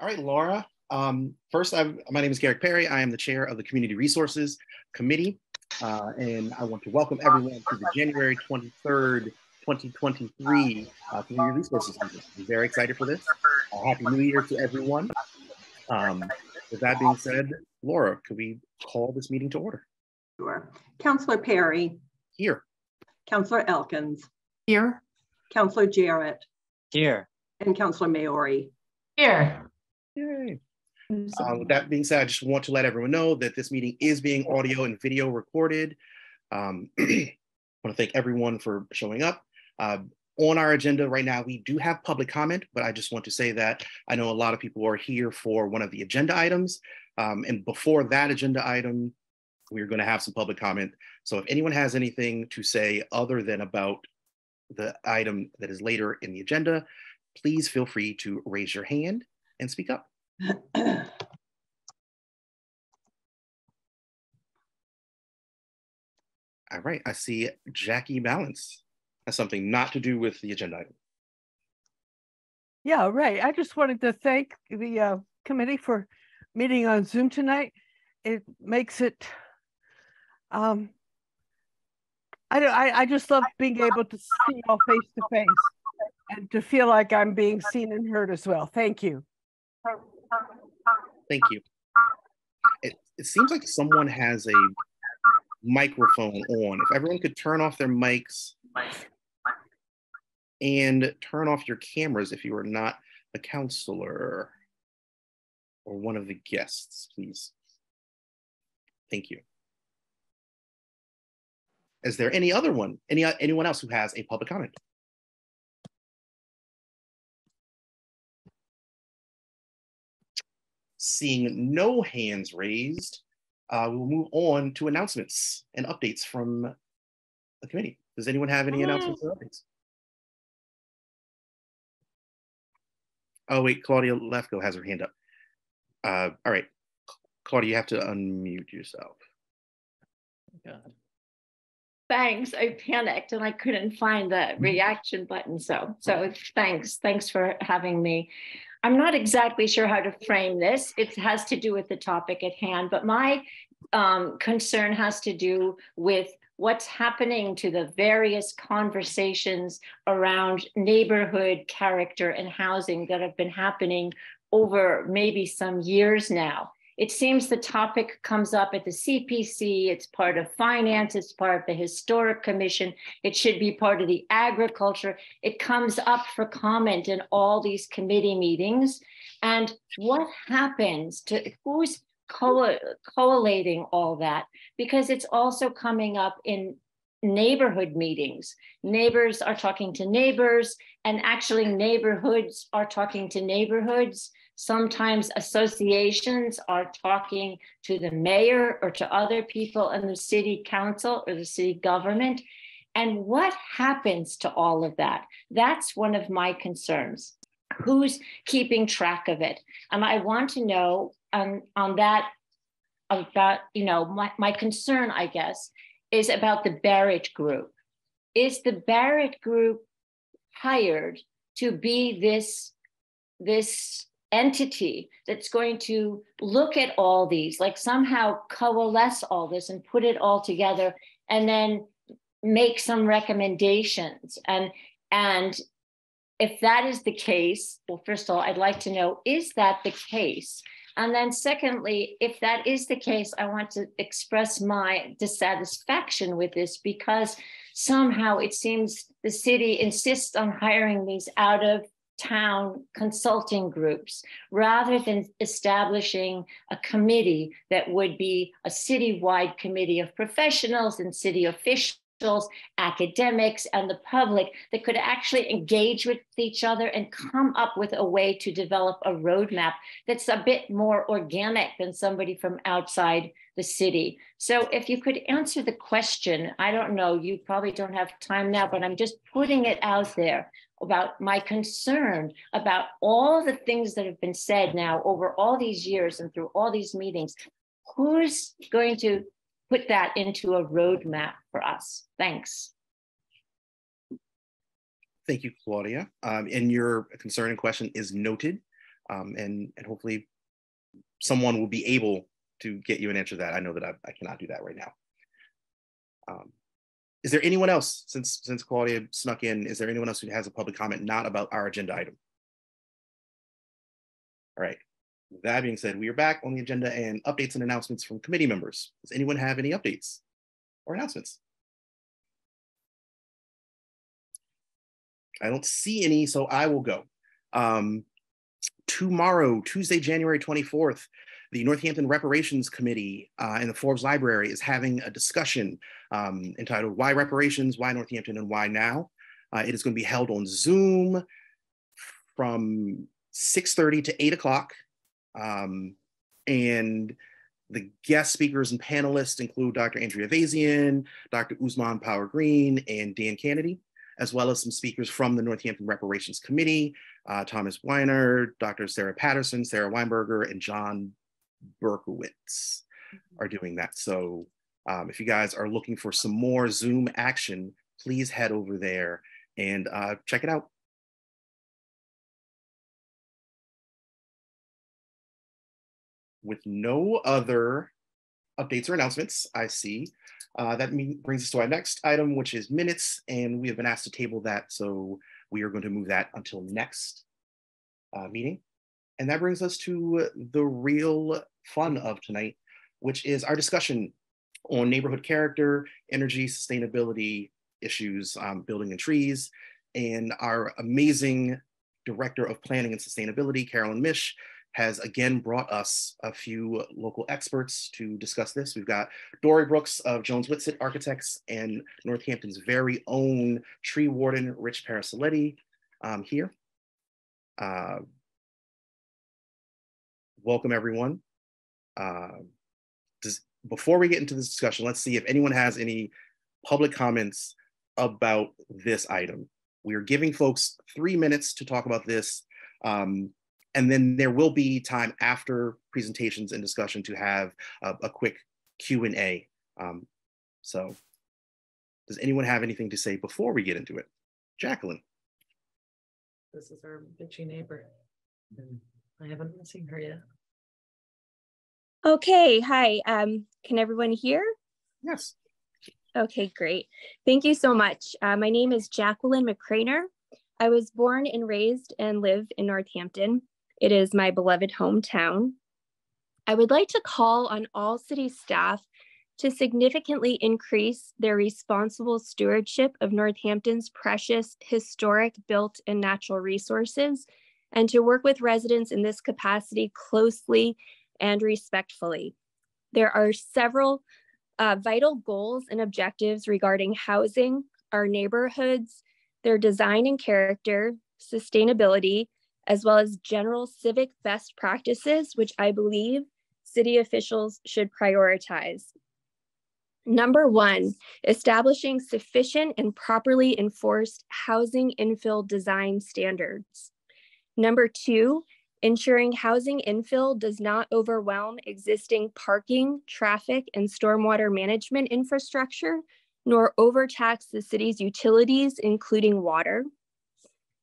All right, Laura. Um, first, I'm, my name is Garrick Perry. I am the chair of the Community Resources Committee, uh, and I want to welcome everyone to the January 23rd, 2023 uh, Community Resources Meeting. I'm very excited for this. Uh, Happy New Year to everyone. Um, with that being said, Laura, could we call this meeting to order? Sure. Councillor Perry. Here. Councillor Elkins. Here. Councillor Jarrett. Here. And Councillor Maiore. Here. Yay. Uh, with that being said, I just want to let everyone know that this meeting is being audio and video recorded. Um, I want to thank everyone for showing up. Uh, on our agenda right now, we do have public comment, but I just want to say that I know a lot of people are here for one of the agenda items. Um, and before that agenda item, we're going to have some public comment. So if anyone has anything to say other than about the item that is later in the agenda, please feel free to raise your hand and speak up. All right, I see Jackie Balance has something not to do with the agenda item. Yeah, right. I just wanted to thank the uh, committee for meeting on Zoom tonight. It makes it, um, I, don't, I, I just love being able to see y'all face to face and to feel like I'm being seen and heard as well. Thank you. Thank you. It, it seems like someone has a microphone on. If everyone could turn off their mics and turn off your cameras if you are not a counselor or one of the guests, please. Thank you. Is there any other one, any anyone else who has a public comment? Seeing no hands raised, uh, we'll move on to announcements and updates from the committee. Does anyone have any announcements or updates? Oh, wait, Claudia Lefko has her hand up. Uh, all right, Claudia, you have to unmute yourself. God. Thanks. I panicked and I couldn't find the Mm-hmm. reaction button. So, so thanks. Thanks for having me. I'm not exactly sure how to frame this. It has to do with the topic at hand, but my um, concern has to do with what's happening to the various conversations around neighborhood character and housing that have been happening over maybe some years now. It seems the topic comes up at the CPC, it's part of finance, it's part of the historic commission, it should be part of the agriculture. It comes up for comment in all these committee meetings. And what happens to who's co- collating all that? Because it's also coming up in neighborhood meetings. Neighbors are talking to neighbors, and actually, neighborhoods are talking to neighborhoods. Sometimes associations are talking to the mayor or to other people in the city council or the city government. And what happens to all of that? That's one of my concerns. Who's keeping track of it? And I want to know on, on that, about, you know, my, my concern, I guess, is about the Barrett Group. Is the Barrett Group hired to be this, this entity that's going to look at all these, like somehow coalesce all this and put it all together and then make some recommendations. And, and if that is the case, well, first of all, I'd like to know, is that the case? And then secondly, if that is the case, I want to express my dissatisfaction with this because somehow it seems the city insists on hiring these out of town consulting groups rather than establishing a committee that would be a citywide committee of professionals and city officials academics and the public that could actually engage with each other and come up with a way to develop a roadmap that's a bit more organic than somebody from outside the city. So if you could answer the question, I don't know, you probably don't have time now, but I'm just putting it out there about my concern about all the things that have been said now over all these years and through all these meetings. Who's going to put that into a roadmap for us? Thanks. Thank you, Claudia. Um, and your concern and question is noted. Um, and, and hopefully someone will be able to get you an answer to that. I know that I, I cannot do that right now. Um, is there anyone else, since, since Claudia snuck in, is there anyone else who has a public comment not about our agenda item? All right, that being said, we are back on the agenda and updates and announcements from committee members. Does anyone have any updates or announcements? I don't see any, so I will go. Um, tomorrow, Tuesday, January 24th, the Northampton Reparations Committee uh, in the Forbes Library is having a discussion um, entitled Why Reparations, Why Northampton, and Why Now? Uh, it is going to be held on Zoom from 6.30 to 8 o'clock. Um, and the guest speakers and panelists include Dr. Andrea Ayvazian, Dr. Ousmane Power-Greene, and Dan Kennedy as well as some speakers from the Northampton Reparations Committee, uh, Thomas Weiner, Dr. Sarah Patterson, Sarah Weinberger, and John Berkowitz are doing that. So um, if you guys are looking for some more Zoom action, please head over there and uh, check it out. With no other updates or announcements, I see uh, that brings us to our next item, which is minutes, and we have been asked to table that, so we are going to move that until next uh, meeting. And that brings us to the real fun of tonight, which is our discussion on neighborhood character, energy, sustainability issues, um, building and trees, and our amazing Director of Planning and Sustainability, Carolyn Misch, has again brought us a few local experts to discuss this. We've got Dory Brooks of Jones Whitsett Architects and Northampton's very own tree warden, Rich Parasiliti, um, here. Uh, welcome everyone. Uh, does, before we get into this discussion, let's see if anyone has any public comments about this item. We are giving folks three minutes to talk about this. Um, and then there will be time after presentations and discussion to have a, a quick Q&A. Um, so does anyone have anything to say before we get into it? Jacqueline. This is our bitchy neighbor. I haven't seen her yet. Okay, hi. Um, can everyone hear? Yes. Okay, great. Thank you so much. Uh, my name is Jacqueline McCraner. I was born and raised and live in Northampton. It is my beloved hometown. I would like to call on all city staff to significantly increase their responsible stewardship of Northampton's precious historic built and natural resources and to work with residents in this capacity closely and respectfully. There are several uh, vital goals and objectives regarding housing, our neighborhoods, their design and character, sustainability, as well as general civic best practices, which I believe city officials should prioritize. Number one, establishing sufficient and properly enforced housing infill design standards. Number two, ensuring housing infill does not overwhelm existing parking, traffic, and stormwater management infrastructure, nor overtax the city's utilities, including water.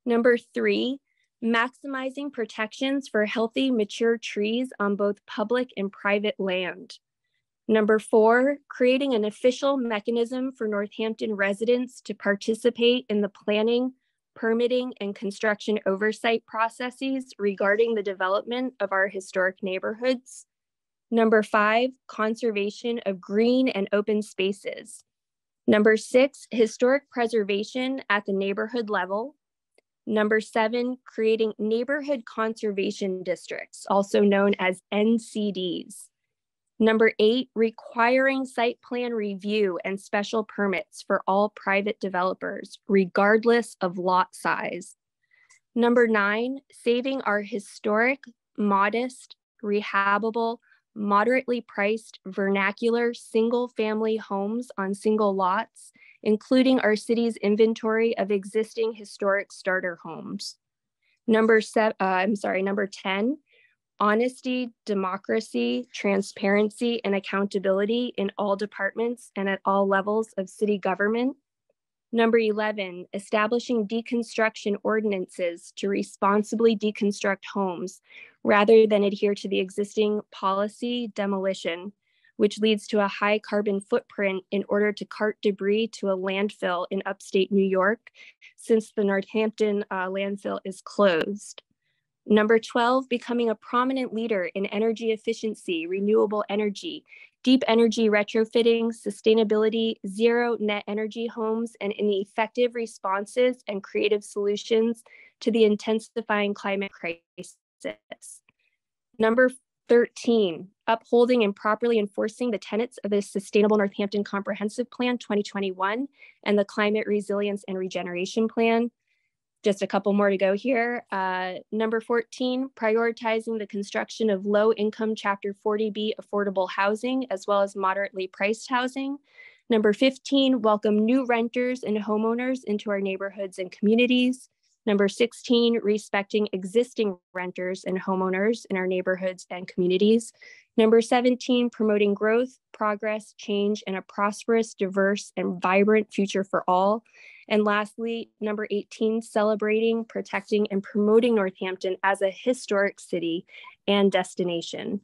Number three, maximizing protections for healthy, mature trees on both public and private land. Number four, creating an official mechanism for Northampton residents to participate in the planning, permitting, and construction oversight processes regarding the development of our historic neighborhoods. Number five, conservation of green and open spaces. Number six, historic preservation at the neighborhood level. Number seven, creating neighborhood conservation districts, also known as NCDs. Number eight, requiring site plan review and special permits for all private developers, regardless of lot size. Number nine, saving our historic, modest, rehabable, moderately priced vernacular single family homes on single lots including our city's inventory of existing historic starter homes. Number seven, uh, I'm sorry, number 10, honesty, democracy, transparency, and accountability in all departments and at all levels of city government. Number 11, establishing deconstruction ordinances to responsibly deconstruct homes rather than adhere to the existing policy demolition, which leads to a high carbon footprint in order to cart debris to a landfill in upstate New York, since the Northampton uh, landfill is closed. Number 12, becoming a prominent leader in energy efficiency, renewable energy, deep energy retrofitting, sustainability, zero net energy homes, and in effective responses and creative solutions to the intensifying climate crisis. Number 13, upholding and properly enforcing the tenets of the Sustainable Northampton Comprehensive Plan 2021 and the Climate Resilience and Regeneration Plan just a couple more to go here. Uh, number 14, prioritizing the construction of low income Chapter 40B affordable housing as well as moderately priced housing. Number 15, welcome new renters and homeowners into our neighborhoods and communities. Number 16, respecting existing renters and homeowners in our neighborhoods and communities. Number 17, promoting growth, progress, change, and a prosperous, diverse, and vibrant future for all. And lastly, number 18, celebrating, protecting, and promoting Northampton as a historic city and destination.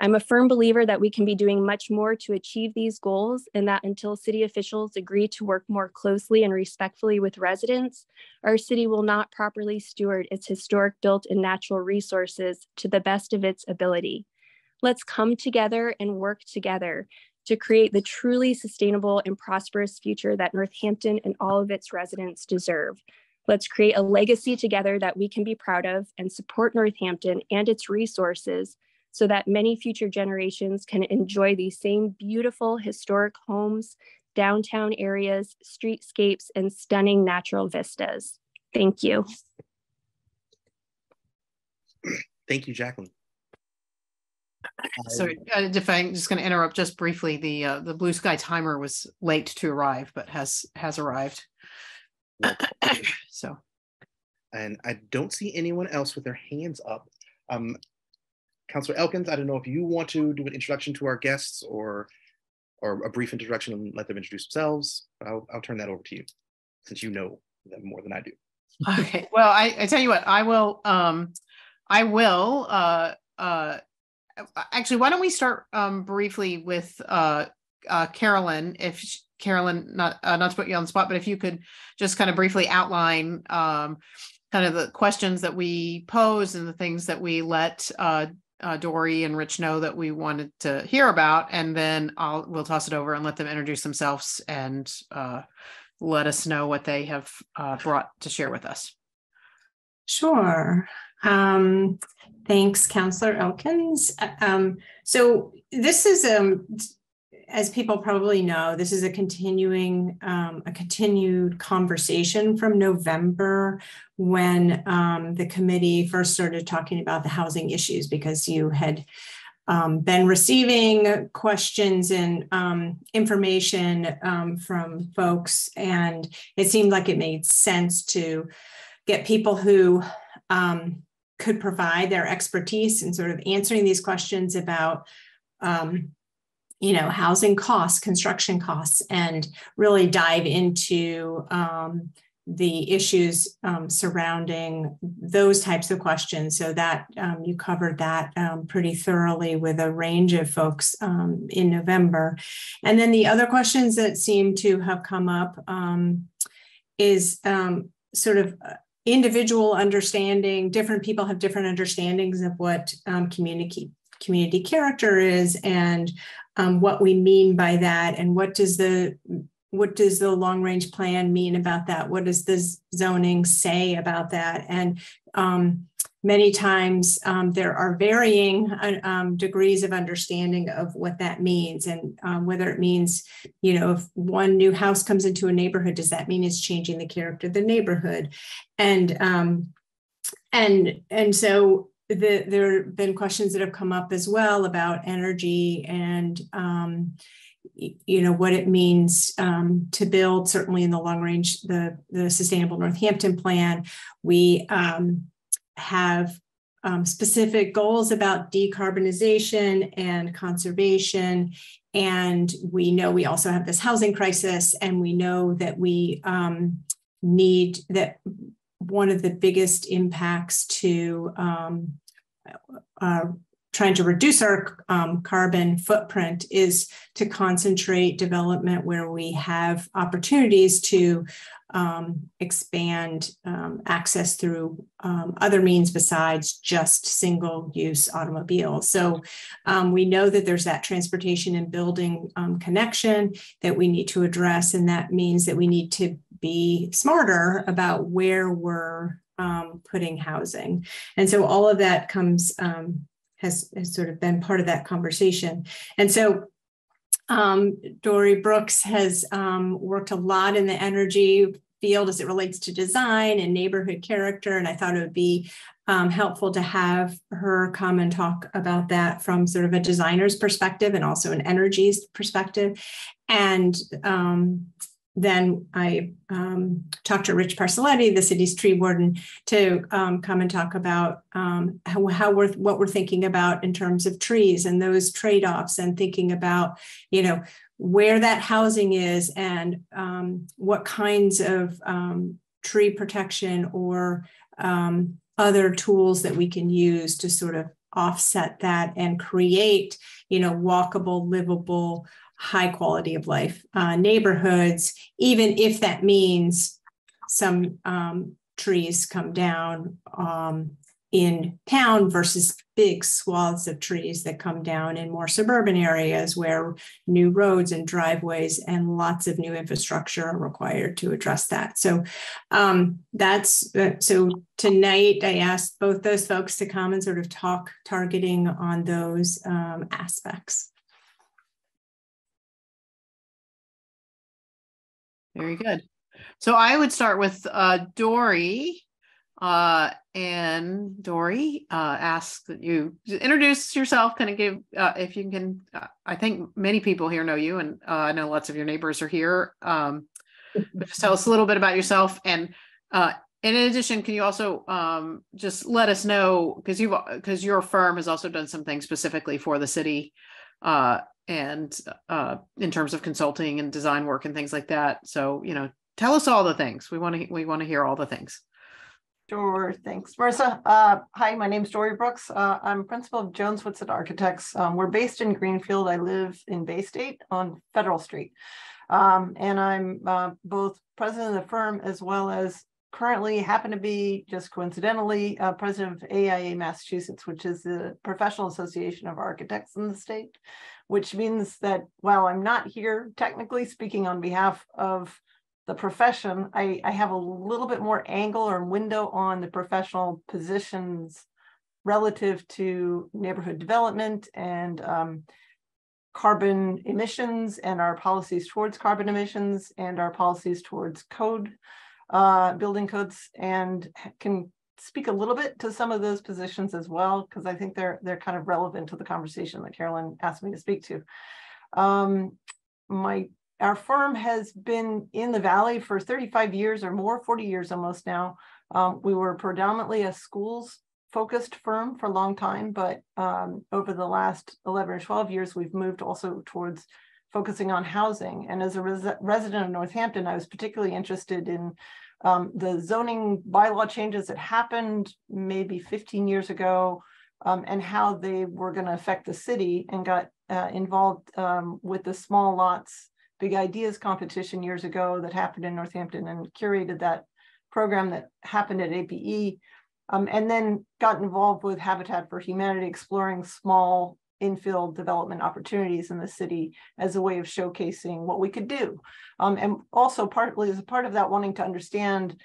I'm a firm believer that we can be doing much more to achieve these goals, and that until city officials agree to work more closely and respectfully with residents, our city will not properly steward its historic built and natural resources to the best of its ability. Let's come together and work together to create the truly sustainable and prosperous future that Northampton and all of its residents deserve. Let's create a legacy together that we can be proud of and support Northampton and its resources so that many future generations can enjoy these same beautiful historic homes, downtown areas, streetscapes, and stunning natural vistas. Thank you. Thank you, Jacqueline. So uh, if I'm just going to interrupt just briefly, the uh, the blue sky timer was late to arrive, but has has arrived. so, and I don't see anyone else with their hands up. Um, Councillor Elkins, I don't know if you want to do an introduction to our guests or or a brief introduction and let them introduce themselves. I'll, I'll turn that over to you since you know them more than I do. Okay. Well, I, I tell you what, I will um I will uh uh actually, why don't we start um, briefly with uh, uh, Carolyn? If she, Carolyn, not uh, not to put you on the spot, but if you could just kind of briefly outline um, kind of the questions that we pose and the things that we let uh, uh, Dory and Rich know that we wanted to hear about, and then I'll we'll toss it over and let them introduce themselves and uh, let us know what they have uh, brought to share with us. Sure. Um, thanks, Councillor Elkins. Uh, um, so this is, um, as people probably know, this is a continuing, um, a continued conversation from November when um, the committee first started talking about the housing issues because you had um, been receiving questions and um, information um, from folks, and it seemed like it made sense to get people who um, could provide their expertise in sort of answering these questions about um, you know housing costs construction costs and really dive into um, the issues um, surrounding those types of questions. So that um, you covered that um, pretty thoroughly with a range of folks um, in november. And then the other questions that seem to have come up um, is um, sort of uh, individual understanding different people have different understandings of what community community character is and um, what we mean by that and what does the what does the long range plan mean about that? What does the zoning say about that? And um, many times um, there are varying uh, um, degrees of understanding of what that means. And um, whether it means you know if one new house comes into a neighborhood does that mean it's changing the character of the neighborhood? And um, and and so the, there have been questions that have come up as well about energy and um, you know what it means um, to build certainly in the long range the the sustainable northampton plan. We um, have um, specific goals about decarbonization and conservation. And we know we also have this housing crisis, and we know that we um, need that one of the biggest impacts to um, uh, trying to reduce our um, carbon footprint is to concentrate development where we have opportunities to um, expand um, access through um, other means besides just single use automobiles. So um, we know that there's that transportation and building um, connection that we need to address. And that means that we need to be smarter about where we're um, putting housing. And so all of that comes, um, has, has sort of been part of that conversation. And so um, Dory Brooks has um, worked a lot in the energy field as it relates to design and neighborhood character. And I thought it would be um, helpful to have her come and talk about that from sort of a designer's perspective and also an energy's perspective. And um, then I um, talked to Rich Parasiliti, the city's tree warden, to um, come and talk about um, how, how, we're what we're thinking about in terms of trees and those trade-offs, and thinking about you know where that housing is and um, what kinds of um, tree protection or um, other tools that we can use to sort of offset that and create you know walkable livable high quality of life uh, neighborhoods, even if that means some um, trees come down um, in town versus big swaths of trees that come down in more suburban areas where new roads and driveways and lots of new infrastructure are required to address that. So um, that's uh, so tonight I asked both those folks to come and sort of talk targeting on those um, aspects. Very good. So I would start with uh, Dory. Uh, and Dory uh, asks that you introduce yourself, kind of give, uh, if you can, uh, I think many people here know you, and uh, I know lots of your neighbors are here. Um, but just tell us a little bit about yourself. And in addition, can you also um, just let us know, because you've, because your firm has also done something specifically for the city and uh, in terms of consulting and design work and things like that. So, you know, tell us all the things. We want to we want to hear all the things. Sure, thanks, Marissa. Uh, hi, my name is Dory Brooks. Uh, I'm principal of Jones Whitsett Architects. Um, we're based in Greenfield. I live in Bay State on Federal Street. Um, and I'm uh, both president of the firm as well as currently happen to be just coincidentally uh, president of AIA Massachusetts, which is the Professional Association of Architects in the state which means that while I'm not here technically speaking on behalf of the profession, I, I have a little bit more angle or window on the professional positions relative to neighborhood development and um, carbon emissions and our policies towards carbon emissions and our policies towards code, uh, building codes, and can speak a little bit to some of those positions as well, because I think they're they're kind of relevant to the conversation that Carolyn asked me to speak to. Um, my our firm has been in the valley for 35 years or more, 40 years almost now. Um, we were predominantly a schools focused firm for a long time, but um, over the last 11 or 12 years, we've moved also towards focusing on housing. And as a res resident of Northampton, I was particularly interested in um, the zoning bylaw changes that happened maybe 15 years ago um, and how they were going to affect the city and got uh, involved um, with the small lots big ideas competition years ago that happened in Northampton and curated that program that happened at APE um, and then got involved with Habitat for Humanity exploring small infill development opportunities in the city as a way of showcasing what we could do. Um, and also partly as a part of that wanting to understand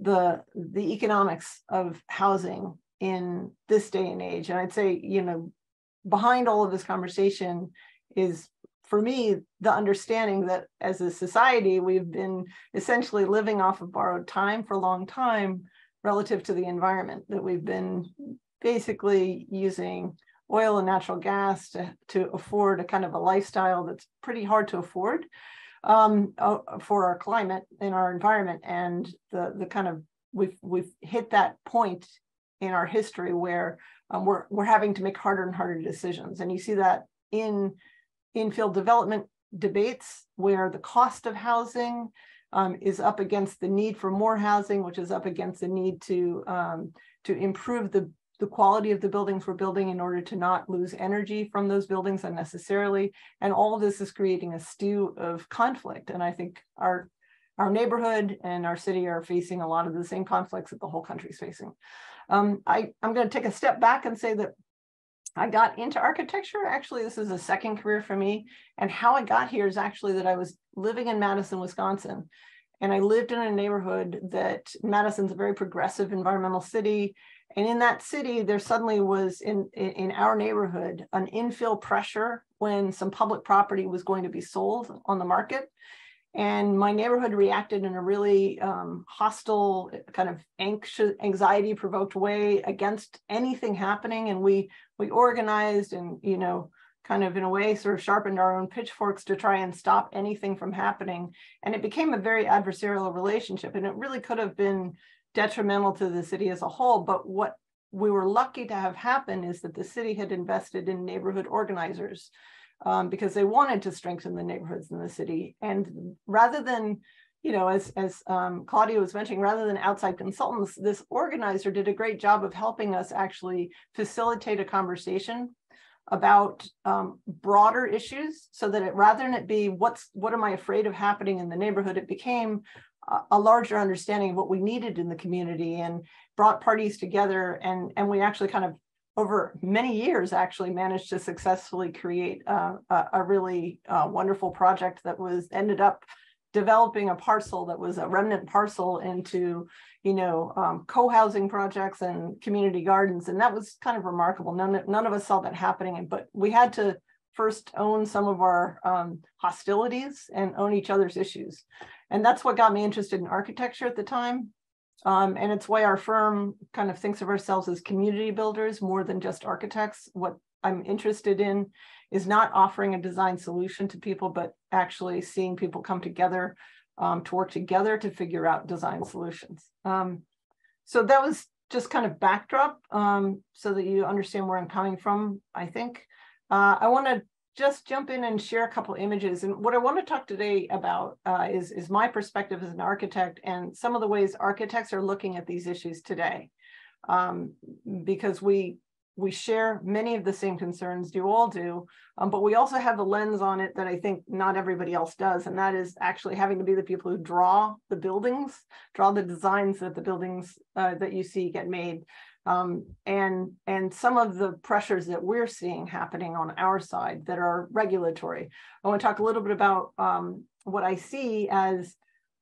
the, the economics of housing in this day and age. And I'd say, you know, behind all of this conversation is for me, the understanding that as a society, we've been essentially living off of borrowed time for a long time relative to the environment that we've been basically using oil and natural gas to, to afford a kind of a lifestyle that's pretty hard to afford um, uh, for our climate and our environment. And the, the kind of, we've, we've hit that point in our history where um, we're, we're having to make harder and harder decisions. And you see that in infill development debates where the cost of housing um, is up against the need for more housing, which is up against the need to um, to improve the the quality of the buildings we're building in order to not lose energy from those buildings unnecessarily. And all this is creating a stew of conflict. And I think our our neighborhood and our city are facing a lot of the same conflicts that the whole country is facing. Um, I, I'm going to take a step back and say that I got into architecture. Actually, this is a second career for me. And how I got here is actually that I was living in Madison, Wisconsin. And I lived in a neighborhood that Madison's a very progressive environmental city. And in that city, there suddenly was in, in our neighborhood an infill pressure when some public property was going to be sold on the market. And my neighborhood reacted in a really um, hostile, kind of anxious, anxiety provoked way against anything happening. And we we organized and, you know, kind of in a way sort of sharpened our own pitchforks to try and stop anything from happening. And it became a very adversarial relationship. And it really could have been detrimental to the city as a whole. But what we were lucky to have happen is that the city had invested in neighborhood organizers um, because they wanted to strengthen the neighborhoods in the city. And rather than, you know, as, as um, Claudia was mentioning, rather than outside consultants, this organizer did a great job of helping us actually facilitate a conversation about um, broader issues so that it rather than it be what's what am I afraid of happening in the neighborhood, it became a, larger understanding of what we needed in the community and brought parties together. And and we actually kind of over many years actually managed to successfully create uh, a, a, really uh, wonderful project that was ended up developing a parcel that was a remnant parcel into you know um, co-housing projects and community gardens. And that was kind of remarkable. None, none of us saw that happening. But we had to first own some of our um, hostilities and own each other's issues and that's what got me interested in architecture at the time um, and it's why our firm kind of thinks of ourselves as community builders more than just architects. What I'm interested in is not offering a design solution to people, but actually seeing people come together um, to work together to figure out design solutions. Um, so that was just kind of backdrop um, so that you understand where I'm coming from, I think. Uh, I want to just jump in and share a couple images. And what I want to talk today about uh, is, is my perspective as an architect and some of the ways architects are looking at these issues today. Um, because we we share many of the same concerns, you all do, um, but we also have a lens on it that I think not everybody else does, and that is actually having to be the people who draw the buildings, draw the designs that the buildings uh, that you see get made um, and and some of the pressures that we're seeing happening on our side that are regulatory. I want to talk a little bit about um, what I see as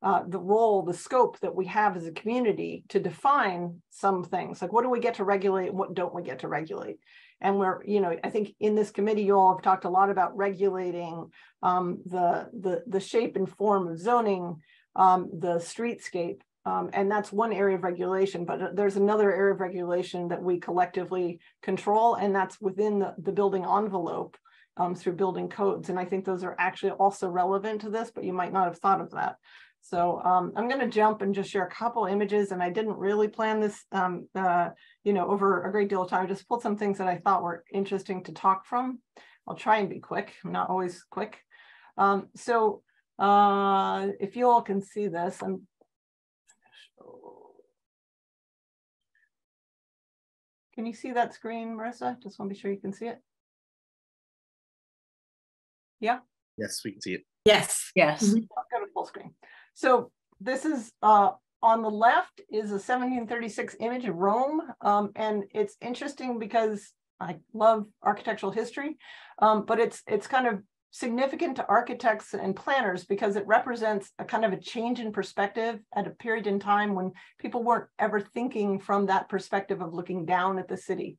uh, the role, the scope that we have as a community to define some things, like what do we get to regulate, what don't we get to regulate. And we're, you know, I think in this committee, you all have talked a lot about regulating um, the, the, the shape and form of zoning, um, the streetscape, um, and that's one area of regulation, but uh, there's another area of regulation that we collectively control, and that's within the, the building envelope um, through building codes. And I think those are actually also relevant to this, but you might not have thought of that. So um, I'm going to jump and just share a couple images, and I didn't really plan this, um, uh, you know, over a great deal of time. I just pulled some things that I thought were interesting to talk from. I'll try and be quick. I'm not always quick. Um, so uh, if you all can see this, I'm Can you see that screen, Marissa? Just want to be sure you can see it. Yeah? Yes, we can see it. Yes. Yes. Mm -hmm. I'll go to full screen. So this is uh, on the left is a 1736 image of Rome. Um, and it's interesting because I love architectural history, um, but it's it's kind of significant to architects and planners because it represents a kind of a change in perspective at a period in time when people weren't ever thinking from that perspective of looking down at the city.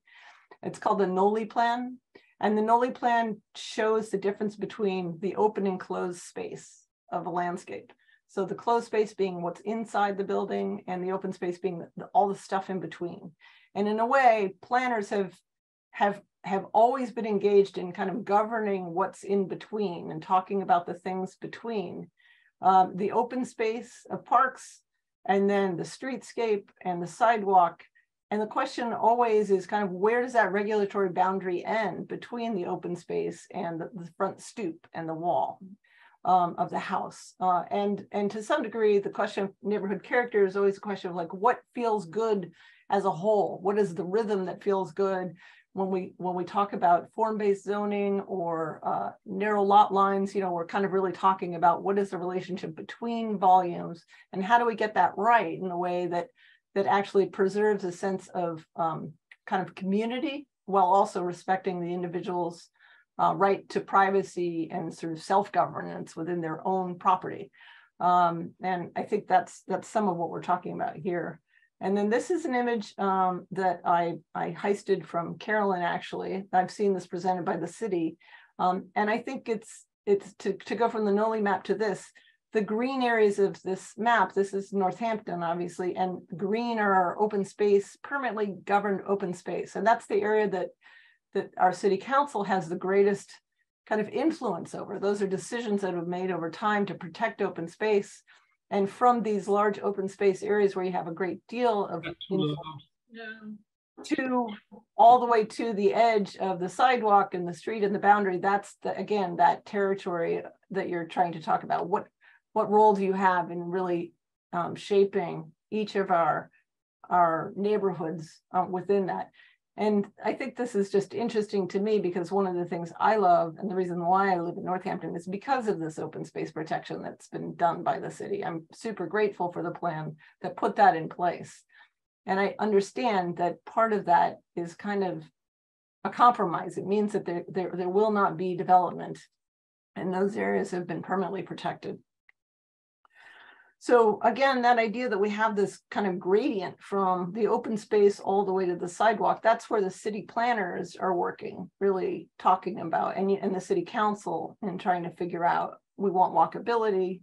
It's called the Nolli Plan. And the Nolli Plan shows the difference between the open and closed space of a landscape. So the closed space being what's inside the building and the open space being the, the, all the stuff in between. And in a way, planners have have have always been engaged in kind of governing what's in between and talking about the things between um, the open space of parks and then the streetscape and the sidewalk and the question always is kind of where does that regulatory boundary end between the open space and the, the front stoop and the wall um, of the house? Uh, and, and to some degree, the question of neighborhood character is always a question of like what feels good as a whole? What is the rhythm that feels good? When we when we talk about form-based zoning or uh, narrow lot lines, you know, we're kind of really talking about what is the relationship between volumes and how do we get that right in a way that that actually preserves a sense of um, kind of community while also respecting the individual's uh, right to privacy and sort of self-governance within their own property. Um, and I think that's that's some of what we're talking about here. And then this is an image um, that I, I heisted from Carolyn, actually. I've seen this presented by the city. Um, and I think it's, it's to, to go from the Nolli map to this, the green areas of this map, this is Northampton, obviously, and green are our open space, permanently governed open space. And that's the area that, that our city council has the greatest kind of influence over. Those are decisions that have made over time to protect open space and from these large open space areas where you have a great deal of to all the way to the edge of the sidewalk and the street and the boundary that's the again that territory that you're trying to talk about. What what role do you have in really um, shaping each of our our neighborhoods uh, within that and I think this is just interesting to me because one of the things I love and the reason why I live in Northampton is because of this open space protection that's been done by the city. I'm super grateful for the plan that put that in place. And I understand that part of that is kind of a compromise. It means that there, there, there will not be development and those areas have been permanently protected. So again, that idea that we have this kind of gradient from the open space all the way to the sidewalk, that's where the city planners are working, really talking about, and, and the city council and trying to figure out, we want walkability,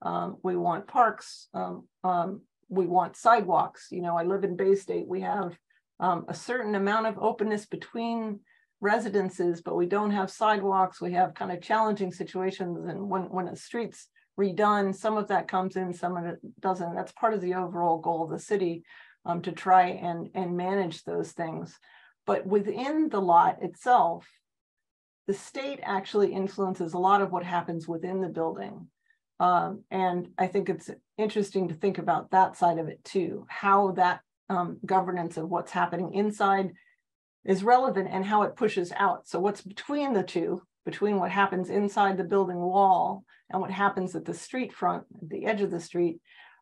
um, we want parks, um, um, we want sidewalks. You know, I live in Bay State, we have um, a certain amount of openness between residences, but we don't have sidewalks. We have kind of challenging situations and when, when the streets redone. Some of that comes in, some of it doesn't. That's part of the overall goal of the city um, to try and, and manage those things. But within the lot itself, the state actually influences a lot of what happens within the building. Um, and I think it's interesting to think about that side of it too, how that um, governance of what's happening inside is relevant and how it pushes out. So what's between the two, between what happens inside the building wall and what happens at the street front, the edge of the street,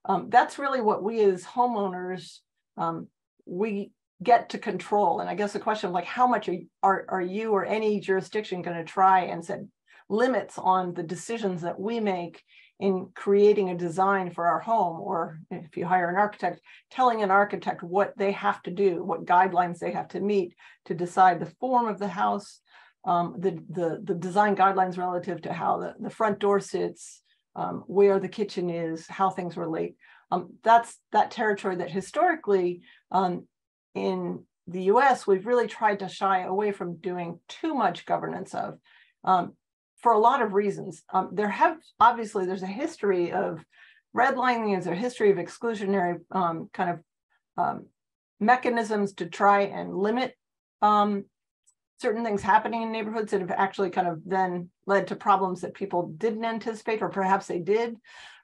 um, that's really what we as homeowners, um, we get to control. And I guess the question of like, how much are, are, are you or any jurisdiction going to try and set limits on the decisions that we make in creating a design for our home, or if you hire an architect, telling an architect what they have to do, what guidelines they have to meet to decide the form of the house, um, the, the, the design guidelines relative to how the, the front door sits, um, where the kitchen is, how things relate. Um, that's that territory that historically um, in the US, we've really tried to shy away from doing too much governance of um, for a lot of reasons. Um, there have, obviously, there's a history of redlining, there's a history of exclusionary kind of mechanisms to try and limit um, certain things happening in neighborhoods that have actually kind of then led to problems that people didn't anticipate, or perhaps they did,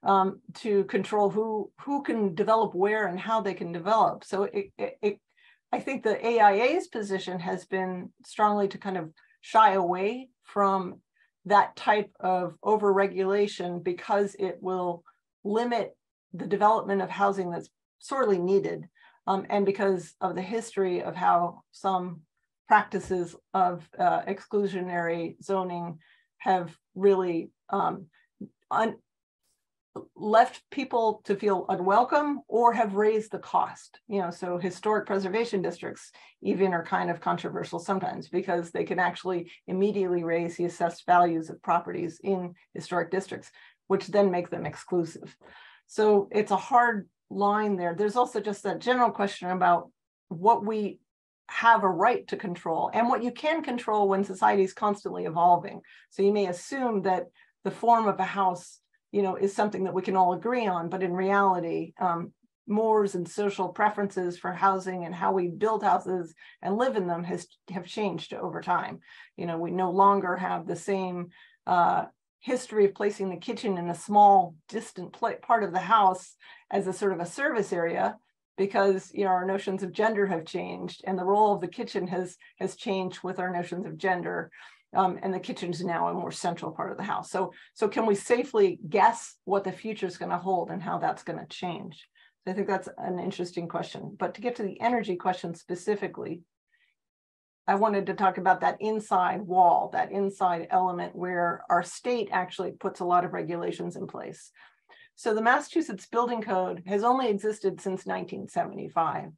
um, to control who who can develop where and how they can develop. So it, it, it, I think the AIA's position has been strongly to kind of shy away from that type of overregulation because it will limit the development of housing that's sorely needed. Um, and because of the history of how some practices of uh, exclusionary zoning have really um, left people to feel unwelcome or have raised the cost. You know, so historic preservation districts even are kind of controversial sometimes because they can actually immediately raise the assessed values of properties in historic districts, which then make them exclusive. So it's a hard line there. There's also just that general question about what we have a right to control and what you can control when society is constantly evolving. So you may assume that the form of a house, you know, is something that we can all agree on, but in reality, um, mores and social preferences for housing and how we build houses and live in them has have changed over time. You know, we no longer have the same uh, history of placing the kitchen in a small, distant part of the house as a sort of a service area because you know our notions of gender have changed and the role of the kitchen has has changed with our notions of gender um, and the kitchen is now a more central part of the house so so can we safely guess what the future is going to hold and how that's going to change So I think that's an interesting question. But to get to the energy question specifically, I wanted to talk about that inside wall, that inside element where our state actually puts a lot of regulations in place. So the Massachusetts Building Code has only existed since 1975.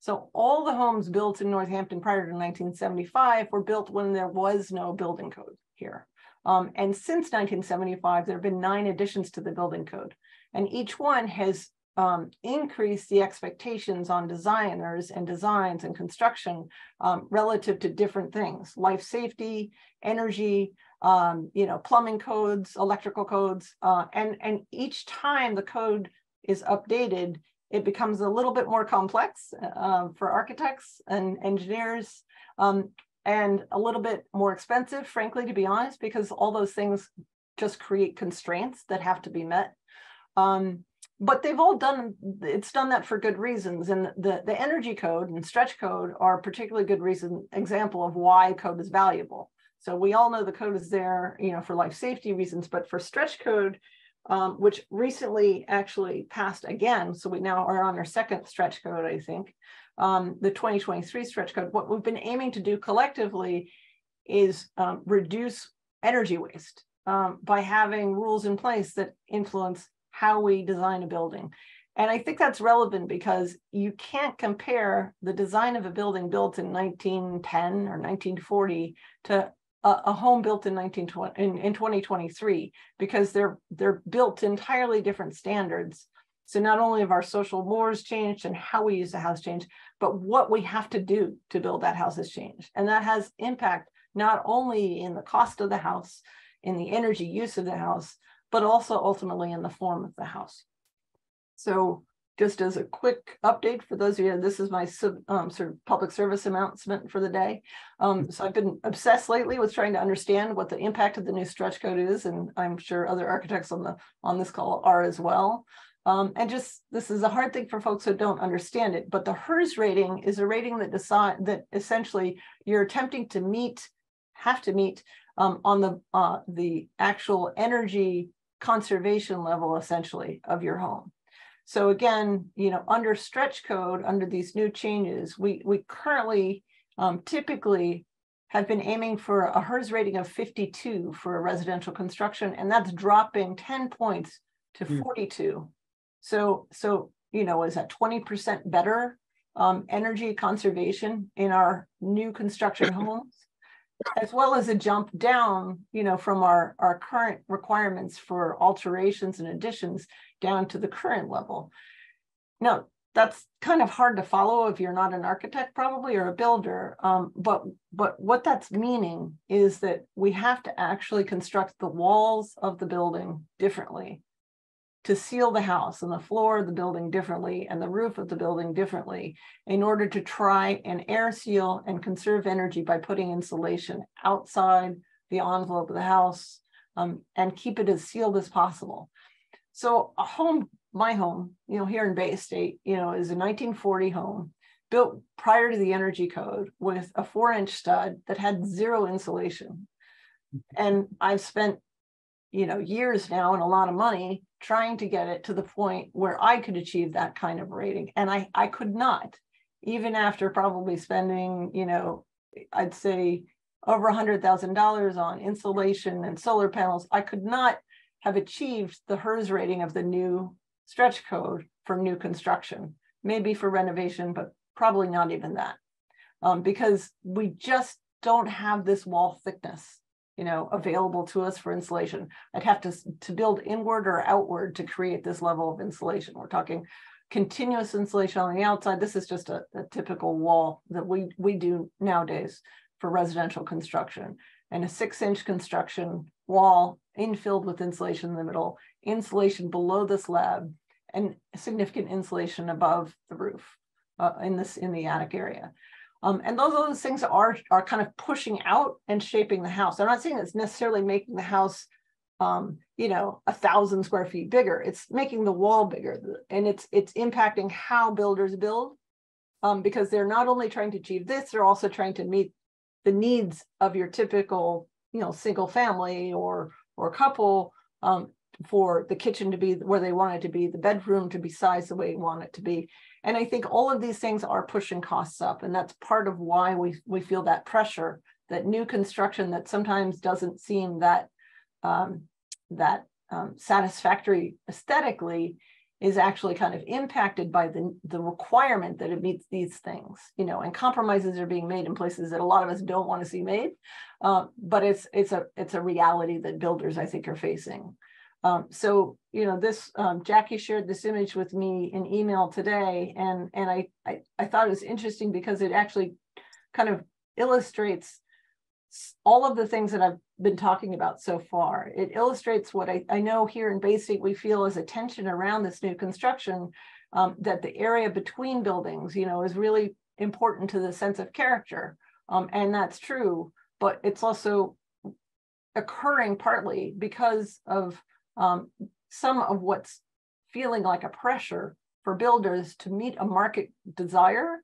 So all the homes built in Northampton prior to 1975 were built when there was no building code here. Um, and since 1975, there have been nine additions to the building code. And each one has um, the expectations on designers and designs and construction um, relative to different things, life safety, energy, um, you know, plumbing codes, electrical codes, uh, and, and each time the code is updated, it becomes a little bit more complex uh, for architects and engineers um, and a little bit more expensive, frankly, to be honest, because all those things just create constraints that have to be met. Um, but they've all done it's done that for good reasons and the the energy code and stretch code are a particularly good reason example of why code is valuable so we all know the code is there you know for life safety reasons but for stretch code um, which recently actually passed again so we now are on our second stretch code i think um, the 2023 stretch code what we've been aiming to do collectively is um, reduce energy waste um, by having rules in place that influence how we design a building. And I think that's relevant because you can't compare the design of a building built in 1910 or 1940 to a, a home built in 1920 in, in 2023 because they're they're built entirely different standards. So not only have our social mores changed and how we use the house changed, but what we have to do to build that house has changed. And that has impact not only in the cost of the house, in the energy use of the house, but also ultimately in the form of the house. So just as a quick update for those of you, this is my um, sort of public service announcement for the day. Um, so I've been obsessed lately with trying to understand what the impact of the new stretch code is, and I'm sure other architects on the on this call are as well. Um, and just this is a hard thing for folks who don't understand it, but the HERS rating is a rating that decide that essentially you're attempting to meet, have to meet um, on the uh, the actual energy conservation level essentially of your home. So again, you know, under stretch code, under these new changes, we, we currently um, typically have been aiming for a HERS rating of 52 for a residential construction, and that's dropping 10 points to hmm. 42. So, so you know, is that 20% better um, energy conservation in our new construction homes? As well as a jump down, you know, from our, our current requirements for alterations and additions down to the current level. Now, that's kind of hard to follow if you're not an architect probably or a builder. Um, but but what that's meaning is that we have to actually construct the walls of the building differently to seal the house and the floor of the building differently and the roof of the building differently in order to try and air seal and conserve energy by putting insulation outside the envelope of the house um, and keep it as sealed as possible. So a home, my home, you know, here in Bay State, you know, is a 1940 home built prior to the energy code with a four inch stud that had zero insulation. And I've spent, you know, years now and a lot of money trying to get it to the point where I could achieve that kind of rating. And I, I could not, even after probably spending, you know, I'd say over a hundred thousand dollars on insulation and solar panels, I could not have achieved the HERS rating of the new stretch code for new construction, maybe for renovation, but probably not even that. Um, because we just don't have this wall thickness you know, available to us for insulation. I'd have to, to build inward or outward to create this level of insulation. We're talking continuous insulation on the outside. This is just a, a typical wall that we, we do nowadays for residential construction. And a six inch construction wall infilled with insulation in the middle, insulation below the slab, and significant insulation above the roof uh, in this in the attic area. Um, and those those things are are kind of pushing out and shaping the house. I'm not saying it's necessarily making the house, um, you know, a thousand square feet bigger. It's making the wall bigger, and it's it's impacting how builders build, um, because they're not only trying to achieve this, they're also trying to meet the needs of your typical, you know, single family or or couple um, for the kitchen to be where they want it to be, the bedroom to be sized the way you want it to be. And I think all of these things are pushing costs up. And that's part of why we, we feel that pressure, that new construction that sometimes doesn't seem that, um, that um, satisfactory aesthetically is actually kind of impacted by the, the requirement that it meets these things, you know, and compromises are being made in places that a lot of us don't want to see made. Uh, but it's it's a it's a reality that builders, I think, are facing. Um, so, you know, this um, Jackie shared this image with me in email today, and and I, I I thought it was interesting because it actually kind of illustrates all of the things that I've been talking about so far. It illustrates what I, I know here in Bay State we feel is a tension around this new construction, um, that the area between buildings, you know, is really important to the sense of character. Um, and that's true, but it's also occurring partly because of um, some of what's feeling like a pressure for builders to meet a market desire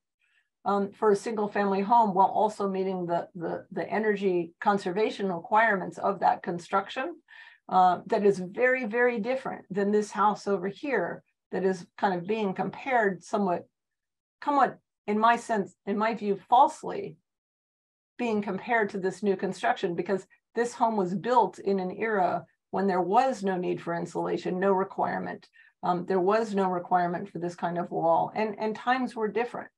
um, for a single family home while also meeting the, the, the energy conservation requirements of that construction uh, that is very, very different than this house over here that is kind of being compared somewhat, somewhat in my sense, in my view, falsely being compared to this new construction because this home was built in an era when there was no need for insulation, no requirement. Um, there was no requirement for this kind of wall, and, and times were different.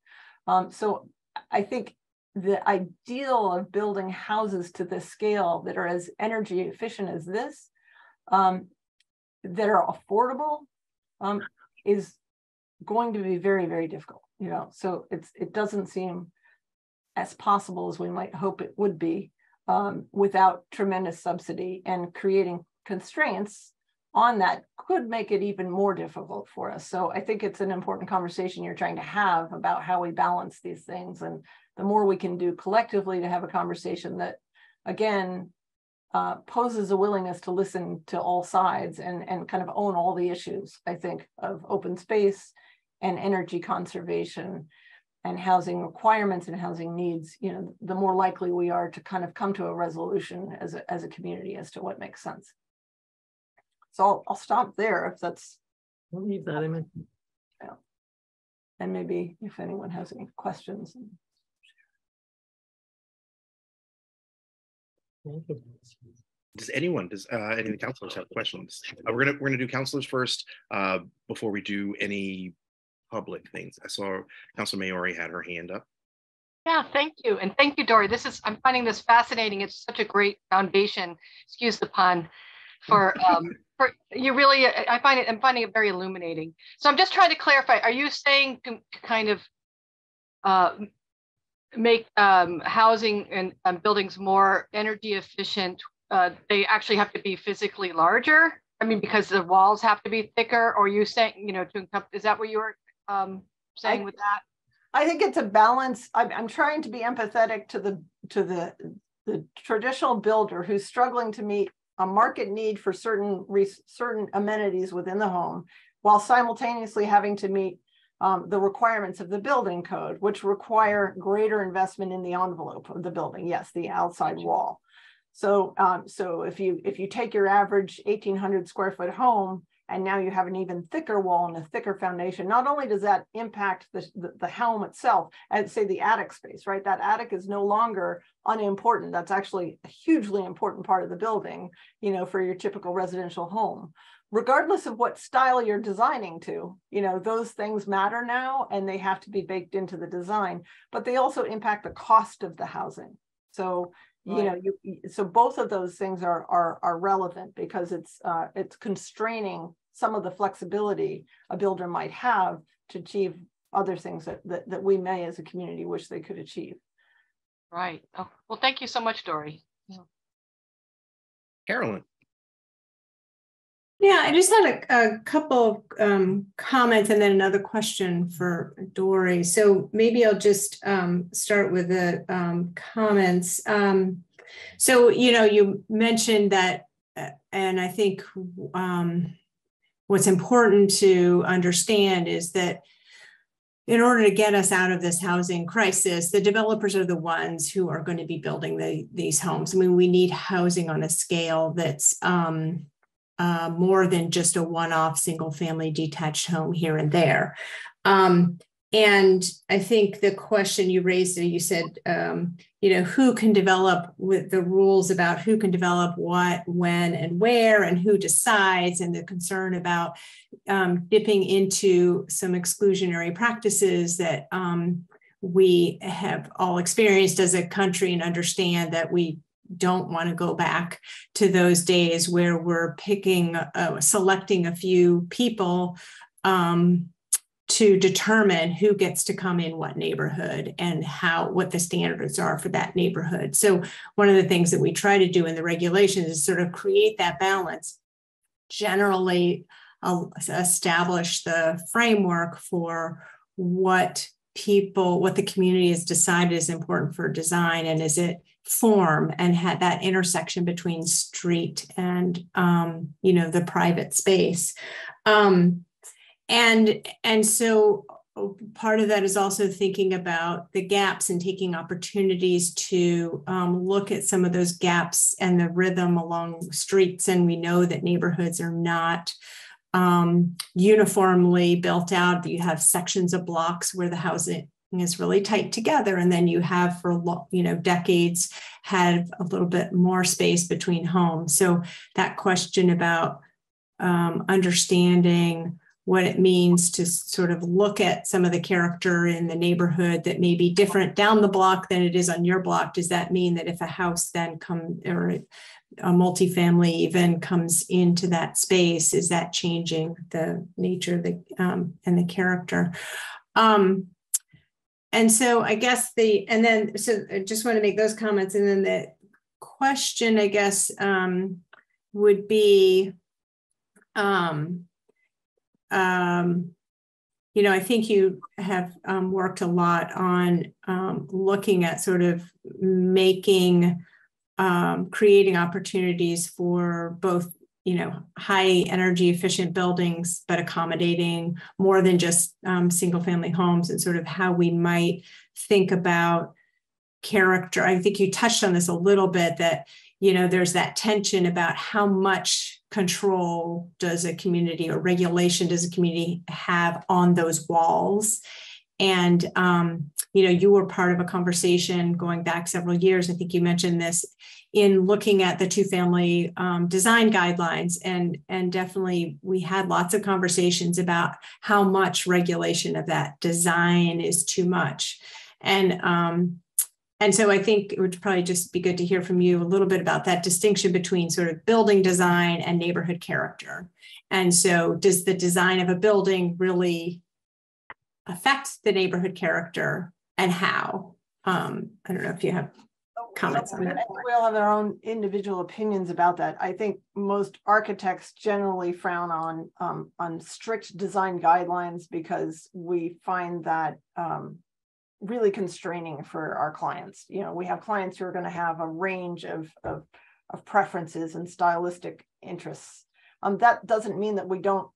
Um, so I think the ideal of building houses to this scale that are as energy efficient as this, um, that are affordable, um, is going to be very, very difficult. You know, so it's it doesn't seem as possible as we might hope it would be um, without tremendous subsidy and creating constraints on that could make it even more difficult for us. So I think it's an important conversation you're trying to have about how we balance these things. And the more we can do collectively to have a conversation that, again, uh, poses a willingness to listen to all sides and, and kind of own all the issues, I think, of open space and energy conservation and housing requirements and housing needs, you know, the more likely we are to kind of come to a resolution as a, as a community as to what makes sense. So I'll, I'll stop there if that's. We'll leave that, I mean. Yeah. And maybe if anyone has any questions. Does anyone, does uh, any of the counselors have questions? Uh, we're gonna we're gonna do counselors first uh, before we do any public things. I saw Council Maiore had her hand up. Yeah, thank you. And thank you, Dory. This is, I'm finding this fascinating. It's such a great foundation, excuse the pun, for um, for, you really, I find it, I'm finding it very illuminating. So I'm just trying to clarify, are you saying to, to kind of uh, make um, housing and um, buildings more energy efficient, uh, they actually have to be physically larger? I mean, because the walls have to be thicker, or you saying, you know, to is that what you were um, saying I, with that? I think it's a balance. I'm, I'm trying to be empathetic to the to the the traditional builder who's struggling to meet a market need for certain certain amenities within the home while simultaneously having to meet um, the requirements of the building code, which require greater investment in the envelope of the building. Yes, the outside wall. So, um, so if you if you take your average 1,800 square foot home and now you have an even thicker wall and a thicker foundation, not only does that impact the, the, the home itself, and say the attic space, right? That attic is no longer unimportant. That's actually a hugely important part of the building, you know, for your typical residential home. Regardless of what style you're designing to, you know, those things matter now and they have to be baked into the design, but they also impact the cost of the housing. So you know you so both of those things are are are relevant because it's uh, it's constraining some of the flexibility a builder might have to achieve other things that, that, that we may as a community wish they could achieve. Right. Oh, well, thank you so much, Dory. Carolyn. Yeah, I just had a, a couple um, comments and then another question for Dory. So maybe I'll just um, start with the um, comments. Um, so, you know, you mentioned that, uh, and I think um, what's important to understand is that in order to get us out of this housing crisis, the developers are the ones who are going to be building the, these homes. I mean, we need housing on a scale that's um, uh, more than just a one-off single-family detached home here and there. Um, and I think the question you raised, you said, um, you know, who can develop with the rules about who can develop what, when, and where, and who decides, and the concern about um, dipping into some exclusionary practices that um, we have all experienced as a country and understand that we don't want to go back to those days where we're picking, uh, selecting a few people um, to determine who gets to come in what neighborhood and how what the standards are for that neighborhood. So one of the things that we try to do in the regulations is sort of create that balance. Generally, uh, establish the framework for what people, what the community has decided is important for design, and is it form and had that intersection between street and um, you know the private space um, and and so uh, part of that is also thinking about the gaps and taking opportunities to um, look at some of those gaps and the rhythm along streets. And we know that neighborhoods are not um, uniformly built out you have sections of blocks where the housing is really tight together. And then you have for you know decades had a little bit more space between homes. So that question about um, understanding what it means to sort of look at some of the character in the neighborhood that may be different down the block than it is on your block does that mean that if a house then come or a multifamily even comes into that space is that changing the nature the um, and the character um, and so I guess the, and then, so I just want to make those comments. And then the question, I guess, um, would be, um, um, you know, I think you have um, worked a lot on um, looking at sort of making, um, creating opportunities for both you know high energy efficient buildings but accommodating more than just um, single family homes and sort of how we might think about character. I think you touched on this a little bit that you know there's that tension about how much control does a community or regulation does a community have on those walls? And um, you know you were part of a conversation going back several years i think you mentioned this in looking at the two family um, design guidelines. And and definitely we had lots of conversations about how much regulation of that design is too much. And um, and so I think it would probably just be good to hear from you a little bit about that distinction between sort of building design and neighborhood character. And so, does the design of a building really affect the neighborhood character and how? Um, I don't know if you have comments on that. We all have our own individual opinions about that. I think most architects generally frown on um, on strict design guidelines because we find that um, really constraining for our clients. You know, we have clients who are going to have a range of, of, of preferences and stylistic interests. Um, that doesn't mean that we don't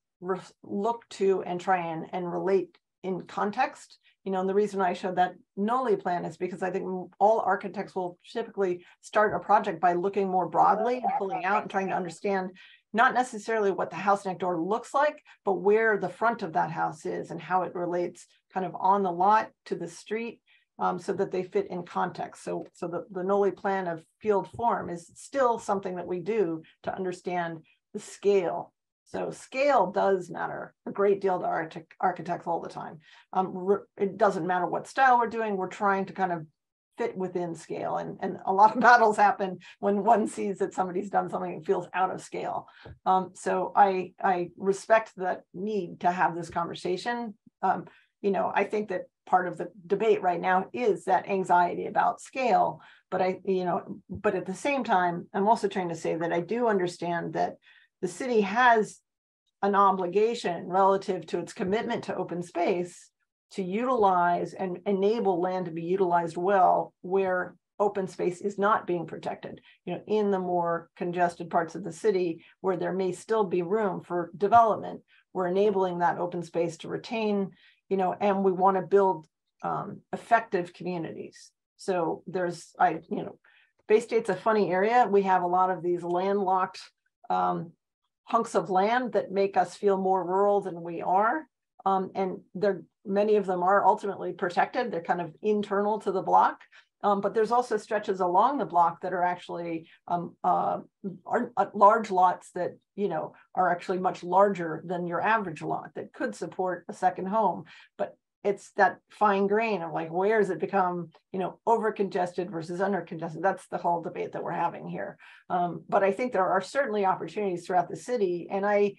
look to and try and, and relate in context you know, and the reason I showed that Nolli plan is because I think all architects will typically start a project by looking more broadly and pulling out and trying to understand not necessarily what the house next door looks like, but where the front of that house is and how it relates kind of on the lot to the street um, so that they fit in context. So, so the, the Nolli plan of field form is still something that we do to understand the scale so scale does matter a great deal to architects all the time. Um, it doesn't matter what style we're doing, we're trying to kind of fit within scale. And, and a lot of battles happen when one sees that somebody's done something and feels out of scale. Um, so I, I respect that need to have this conversation. Um, you know, I think that part of the debate right now is that anxiety about scale. But I, you know, but at the same time, I'm also trying to say that I do understand that the city has an obligation relative to its commitment to open space to utilize and enable land to be utilized well where open space is not being protected. You know, in the more congested parts of the city where there may still be room for development, we're enabling that open space to retain, you know, and we want to build um, effective communities. So there's, I, you know, Bay State's a funny area. We have a lot of these landlocked um, hunks of land that make us feel more rural than we are. Um, and they're many of them are ultimately protected. They're kind of internal to the block. Um, but there's also stretches along the block that are actually um, uh, are, uh, large lots that you know are actually much larger than your average lot that could support a second home. But it's that fine grain of like where does it become you know over congested versus under congested that's the whole debate that we're having here um, but i think there are certainly opportunities throughout the city and i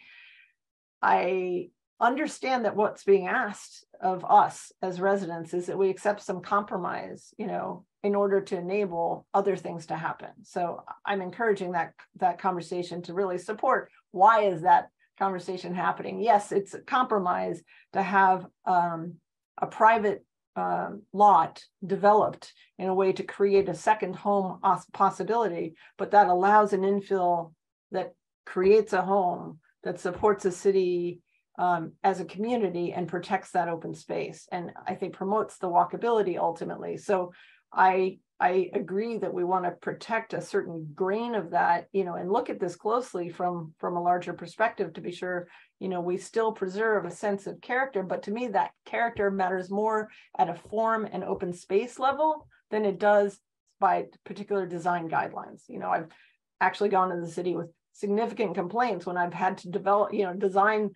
i understand that what's being asked of us as residents is that we accept some compromise you know in order to enable other things to happen so i'm encouraging that that conversation to really support why is that conversation happening yes it's a compromise to have um, a private uh, lot developed in a way to create a second home possibility but that allows an infill that creates a home that supports a city um, as a community and protects that open space and I think promotes the walkability ultimately. So I I agree that we want to protect a certain grain of that, you know, and look at this closely from from a larger perspective to be sure, you know, we still preserve a sense of character. But to me, that character matters more at a form and open space level than it does by particular design guidelines. You know, I've actually gone to the city with significant complaints when I've had to develop, you know, design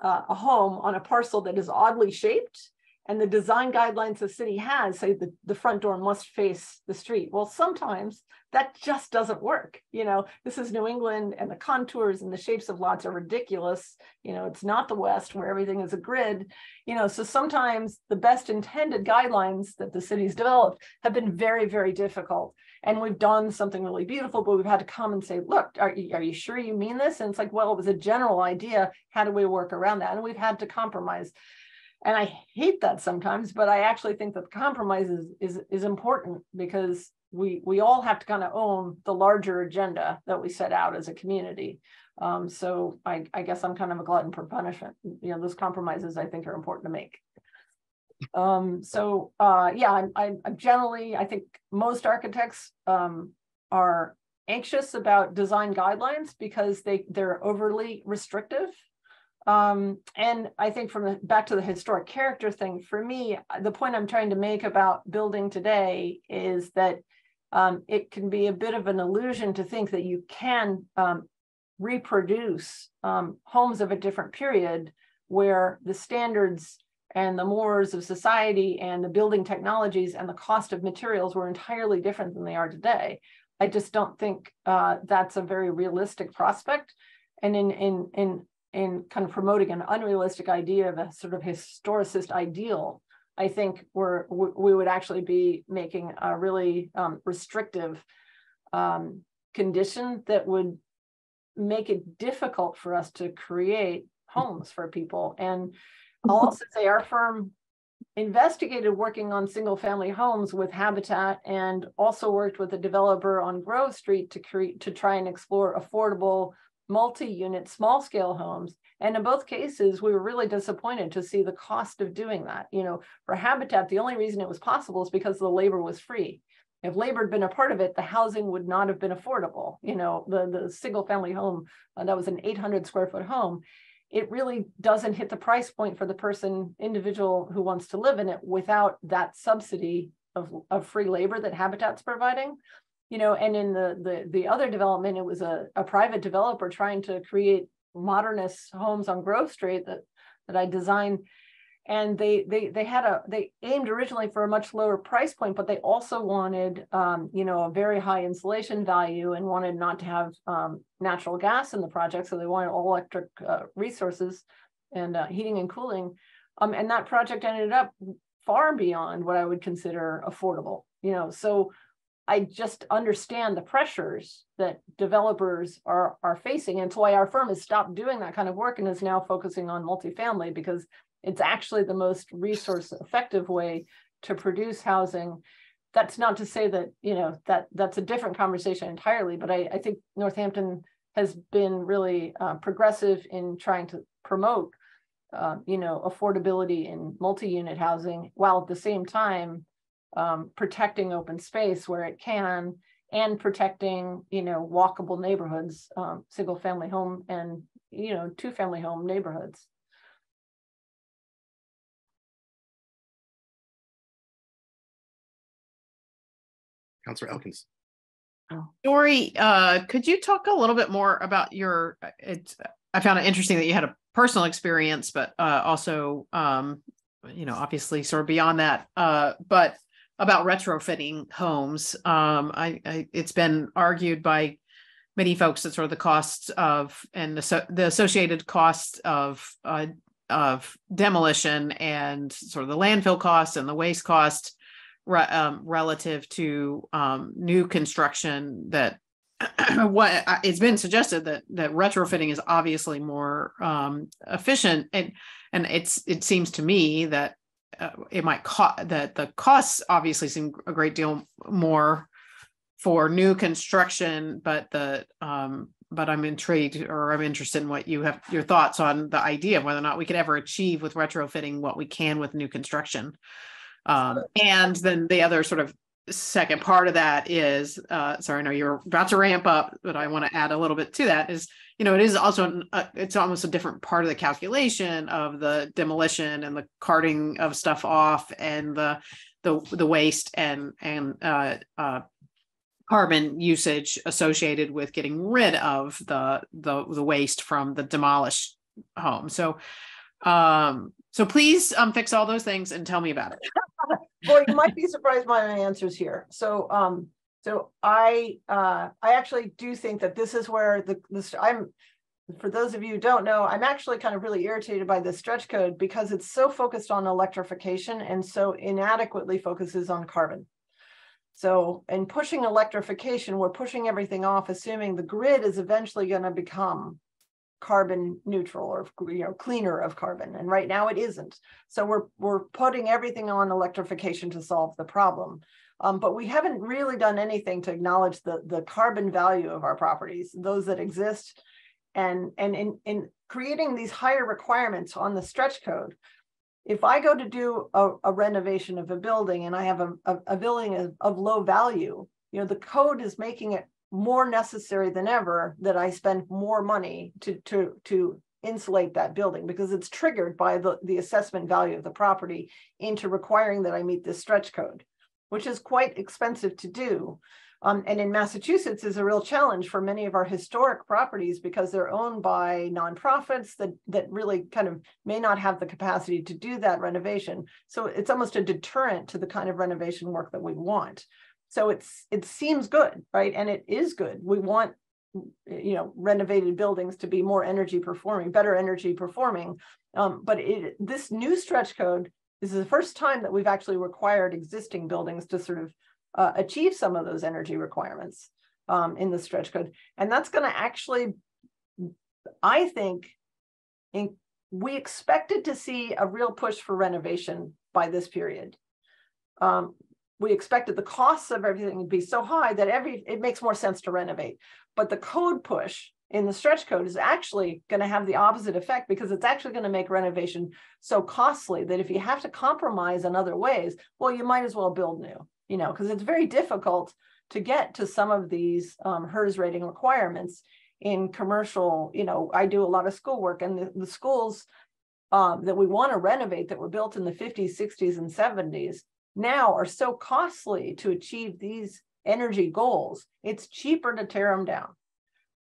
uh, a home on a parcel that is oddly shaped and the design guidelines the city has say that the front door must face the street. Well, sometimes that just doesn't work. You know, this is New England and the contours and the shapes of lots are ridiculous. You know, it's not the West where everything is a grid. You know, so sometimes the best intended guidelines that the city's developed have been very, very difficult. And we've done something really beautiful, but we've had to come and say, look, are you, are you sure you mean this? And it's like, well, it was a general idea. How do we work around that? And we've had to compromise and I hate that sometimes, but I actually think that compromise is, is, is important because we we all have to kind of own the larger agenda that we set out as a community. Um, so I, I guess I'm kind of a glutton for punishment. You know, those compromises I think are important to make. Um, so uh, yeah, I'm, I'm generally I think most architects um, are anxious about design guidelines because they they're overly restrictive um, and I think from the back to the historic character thing, for me, the point I'm trying to make about building today is that um, it can be a bit of an illusion to think that you can um, reproduce um, homes of a different period where the standards and the mores of society and the building technologies and the cost of materials were entirely different than they are today. I just don't think uh, that's a very realistic prospect. And in in in in kind of promoting an unrealistic idea of a sort of historicist ideal, I think we're we would actually be making a really um, restrictive um, condition that would make it difficult for us to create homes for people. And I'll also say our firm investigated working on single family homes with Habitat and also worked with a developer on Grove Street to create to try and explore affordable multi-unit small scale homes. And in both cases we were really disappointed to see the cost of doing that. You know for habitat the only reason it was possible is because the labor was free. If labor had been a part of it the housing would not have been affordable. You know the the single family home uh, that was an 800 square foot home it really doesn't hit the price point for the person individual who wants to live in it without that subsidy of, of free labor that habitat's providing you know, and in the the the other development, it was a, a private developer trying to create modernist homes on Grove Street that that I designed. And they they they had a they aimed originally for a much lower price point, but they also wanted um, you know a very high insulation value and wanted not to have um, natural gas in the project, so they wanted all electric uh, resources and uh, heating and cooling. Um, and that project ended up far beyond what I would consider affordable. You know, so I just understand the pressures that developers are are facing. And it's why our firm has stopped doing that kind of work and is now focusing on multifamily because it's actually the most resource effective way to produce housing. That's not to say that, you know, that that's a different conversation entirely, but I, I think Northampton has been really uh, progressive in trying to promote, uh, you know, affordability in multi-unit housing, while at the same time um, protecting open space where it can, and protecting, you know, walkable neighborhoods, um, single-family home and you know, two-family home neighborhoods. Councillor Elkins. Dory, uh, could you talk a little bit more about your, uh, it's, I found it interesting that you had a personal experience, but uh, also, um, you know, obviously sort of beyond that, uh, but about retrofitting homes. Um, I, I, it's been argued by many folks that sort of the costs of and the, the associated costs of uh, of demolition and sort of the landfill cost and the waste cost re, um, relative to um, new construction that what uh, it's been suggested that that retrofitting is obviously more um, efficient and and it's it seems to me that uh, it might cost that the costs obviously seem a great deal more for new construction but the um but i'm intrigued or i'm interested in what you have your thoughts on the idea of whether or not we could ever achieve with retrofitting what we can with new construction. Um, and then the other sort of second part of that is, uh, sorry, I know you're about to ramp up, but I want to add a little bit to that is, you know, it is also, uh, it's almost a different part of the calculation of the demolition and the carting of stuff off and the, the, the waste and, and, uh, uh, carbon usage associated with getting rid of the, the, the waste from the demolished home. So, um, so please um, fix all those things and tell me about it. Boy, you might be surprised by my answers here. So, um, so I, uh, I actually do think that this is where the, the I'm, for those of you who don't know, I'm actually kind of really irritated by this stretch code because it's so focused on electrification and so inadequately focuses on carbon. So in pushing electrification, we're pushing everything off, assuming the grid is eventually going to become carbon neutral or you know cleaner of carbon and right now it isn't. So we're we're putting everything on electrification to solve the problem. Um, but we haven't really done anything to acknowledge the the carbon value of our properties those that exist and and in in creating these higher requirements on the stretch code. If i go to do a, a renovation of a building and i have a, a, a building of, of low value you know the code is making it more necessary than ever that I spend more money to to to insulate that building because it's triggered by the, the assessment value of the property into requiring that I meet this stretch code, which is quite expensive to do. Um, and in Massachusetts is a real challenge for many of our historic properties because they're owned by nonprofits that that really kind of may not have the capacity to do that renovation. So it's almost a deterrent to the kind of renovation work that we want. So it's it seems good, right? And it is good. We want you know renovated buildings to be more energy performing, better energy performing. Um, but it, this new stretch code is the first time that we've actually required existing buildings to sort of uh, achieve some of those energy requirements um, in the stretch code, and that's going to actually, I think, in, we expected to see a real push for renovation by this period. Um, we expected the costs of everything to be so high that every it makes more sense to renovate. But the code push in the stretch code is actually going to have the opposite effect because it's actually going to make renovation so costly that if you have to compromise in other ways, well, you might as well build new, you know, because it's very difficult to get to some of these um, HERS rating requirements in commercial. You know, I do a lot of schoolwork, and the, the schools um, that we want to renovate that were built in the 50s, 60s, and 70s now are so costly to achieve these energy goals, it's cheaper to tear them down.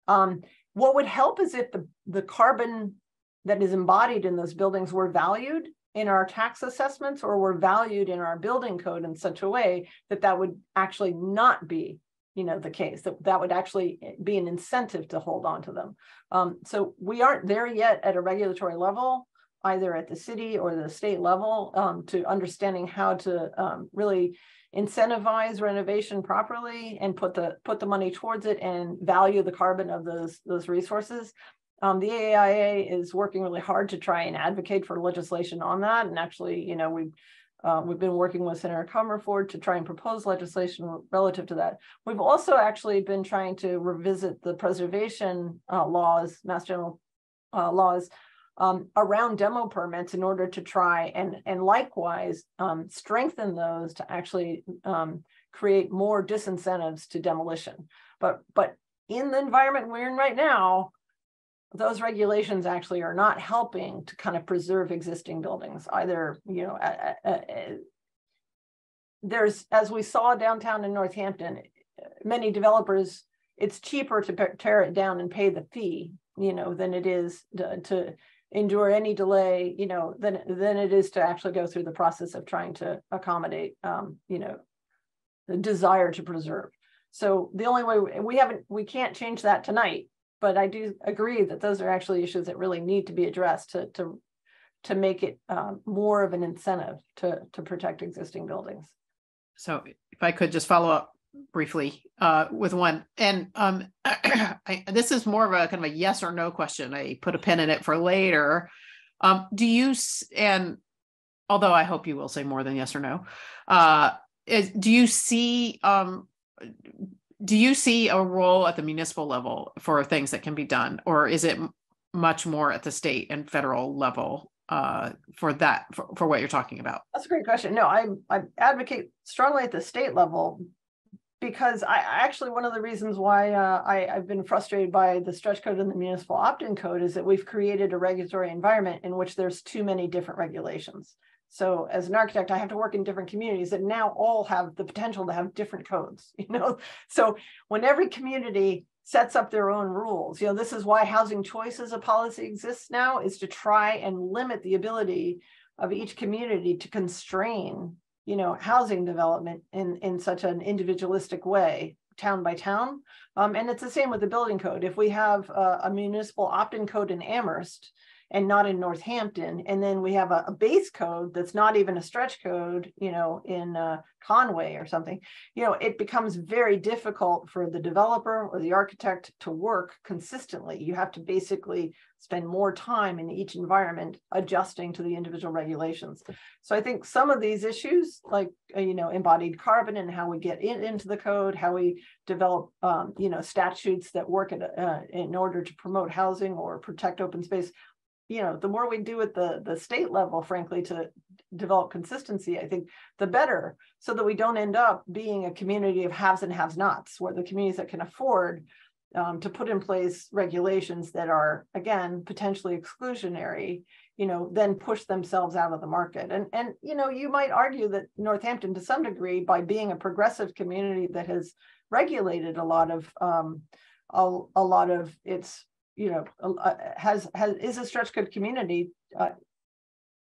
Um, what would help is if the, the carbon that is embodied in those buildings were valued in our tax assessments or were valued in our building code in such a way that that would actually not be you know the case that that would actually be an incentive to hold on to them um, so we aren't there yet at a regulatory level either at the city or the state level um, to understanding how to um, really incentivize renovation properly and put the put the money towards it and value the carbon of those those resources. Um, the AIA is working really hard to try and advocate for legislation on that. And actually, you know, we've uh, we've been working with Senator Comerford to try and propose legislation relative to that. We've also actually been trying to revisit the preservation uh, laws, Mass General uh, laws, um, around demo permits in order to try and, and likewise um, strengthen those to actually um, create more disincentives to demolition. But, but in the environment we're in right now, those regulations actually are not helping to kind of preserve existing buildings either you know there's as we saw downtown in northampton many developers it's cheaper to tear it down and pay the fee you know than it is to, to endure any delay you know than than it is to actually go through the process of trying to accommodate um, you know the desire to preserve so the only way we haven't we can't change that tonight but I do agree that those are actually issues that really need to be addressed to to to make it um, more of an incentive to to protect existing buildings. So if I could just follow up briefly uh, with one, and um, I, this is more of a kind of a yes or no question. I put a pin in it for later. Um, do you and although I hope you will say more than yes or no, uh, is, do you see um, do you see a role at the municipal level for things that can be done or is it much more at the state and federal level uh, for that for, for what you're talking about that's a great question no i i advocate strongly at the state level because I actually one of the reasons why uh, I, I've been frustrated by the stretch code and the municipal opt-in code is that we've created a regulatory environment in which there's too many different regulations. So as an architect, I have to work in different communities that now all have the potential to have different codes, you know? So when every community sets up their own rules, you know, this is why housing choice as a policy exists now is to try and limit the ability of each community to constrain, you know, housing development in, in such an individualistic way town by town. Um, and it's the same with the building code. If we have a, a municipal opt-in code in Amherst, and not in Northampton. And then we have a, a base code that's not even a stretch code, you know, in uh, Conway or something. You know, it becomes very difficult for the developer or the architect to work consistently. You have to basically spend more time in each environment adjusting to the individual regulations. So I think some of these issues, like uh, you know, embodied carbon and how we get it into the code, how we develop um, you know statutes that work uh, in order to promote housing or protect open space, you know, the more we do at the, the state level, frankly, to develop consistency, I think the better, so that we don't end up being a community of haves and have-nots, where the communities that can afford um, to put in place regulations that are, again, potentially exclusionary, you know, then push themselves out of the market. And, and you know, you might argue that Northampton, to some degree, by being a progressive community that has regulated a lot of um, a, a lot of its you know has has is a stretch code community uh,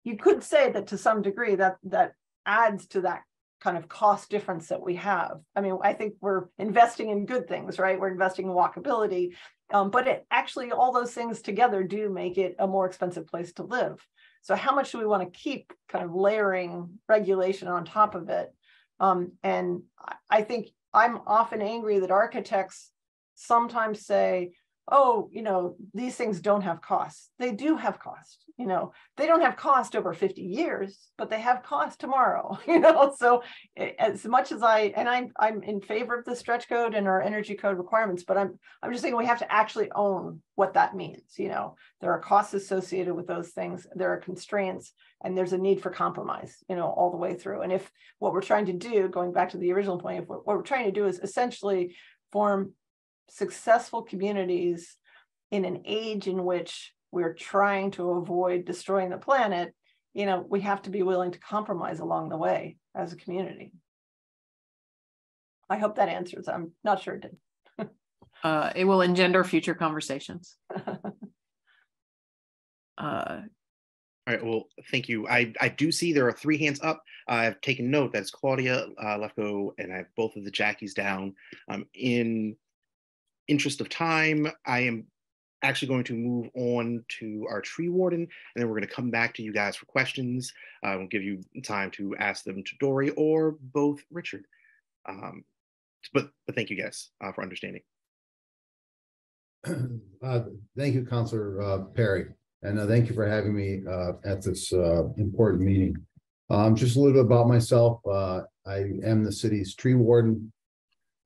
you could say that to some degree that that adds to that kind of cost difference that we have. I mean i think we're investing in good things right? We're investing in walkability. Um, but it actually all those things together do make it a more expensive place to live. So how much do we want to keep kind of layering regulation on top of it? Um, and i think i'm often angry that architects sometimes say oh, you know, these things don't have costs. They do have cost. You know, they don't have cost over 50 years, but they have cost tomorrow. You know, so eh, as much as I and I'm I'm in favor of the stretch code and our energy code requirements, but I'm I'm just saying we have to actually own what that means. You know, there are costs associated with those things. There are constraints, and there's a need for compromise. You know, all the way through. And if what we're trying to do, going back to the original point, if what we're trying to do is essentially form successful communities in an age in which we're trying to avoid destroying the planet, you know, we have to be willing to compromise along the way as a community. I hope that answers. I'm not sure it did. uh, it will engender future conversations. uh, all right. Well, thank you. I, I do see there are three hands up. I've taken note. That's Claudia uh, Lefko, and I have both of the Jackies down. Um, in interest of time, I am actually going to move on to our tree warden, and then we're going to come back to you guys for questions. Uh, we'll give you time to ask them to Dory or both Richard. Um, but, but thank you guys uh, for understanding. Uh, thank you, Councilor uh, Perry, and uh, thank you for having me uh, at this important meeting. Um, just a little bit about myself. I am the city's tree warden.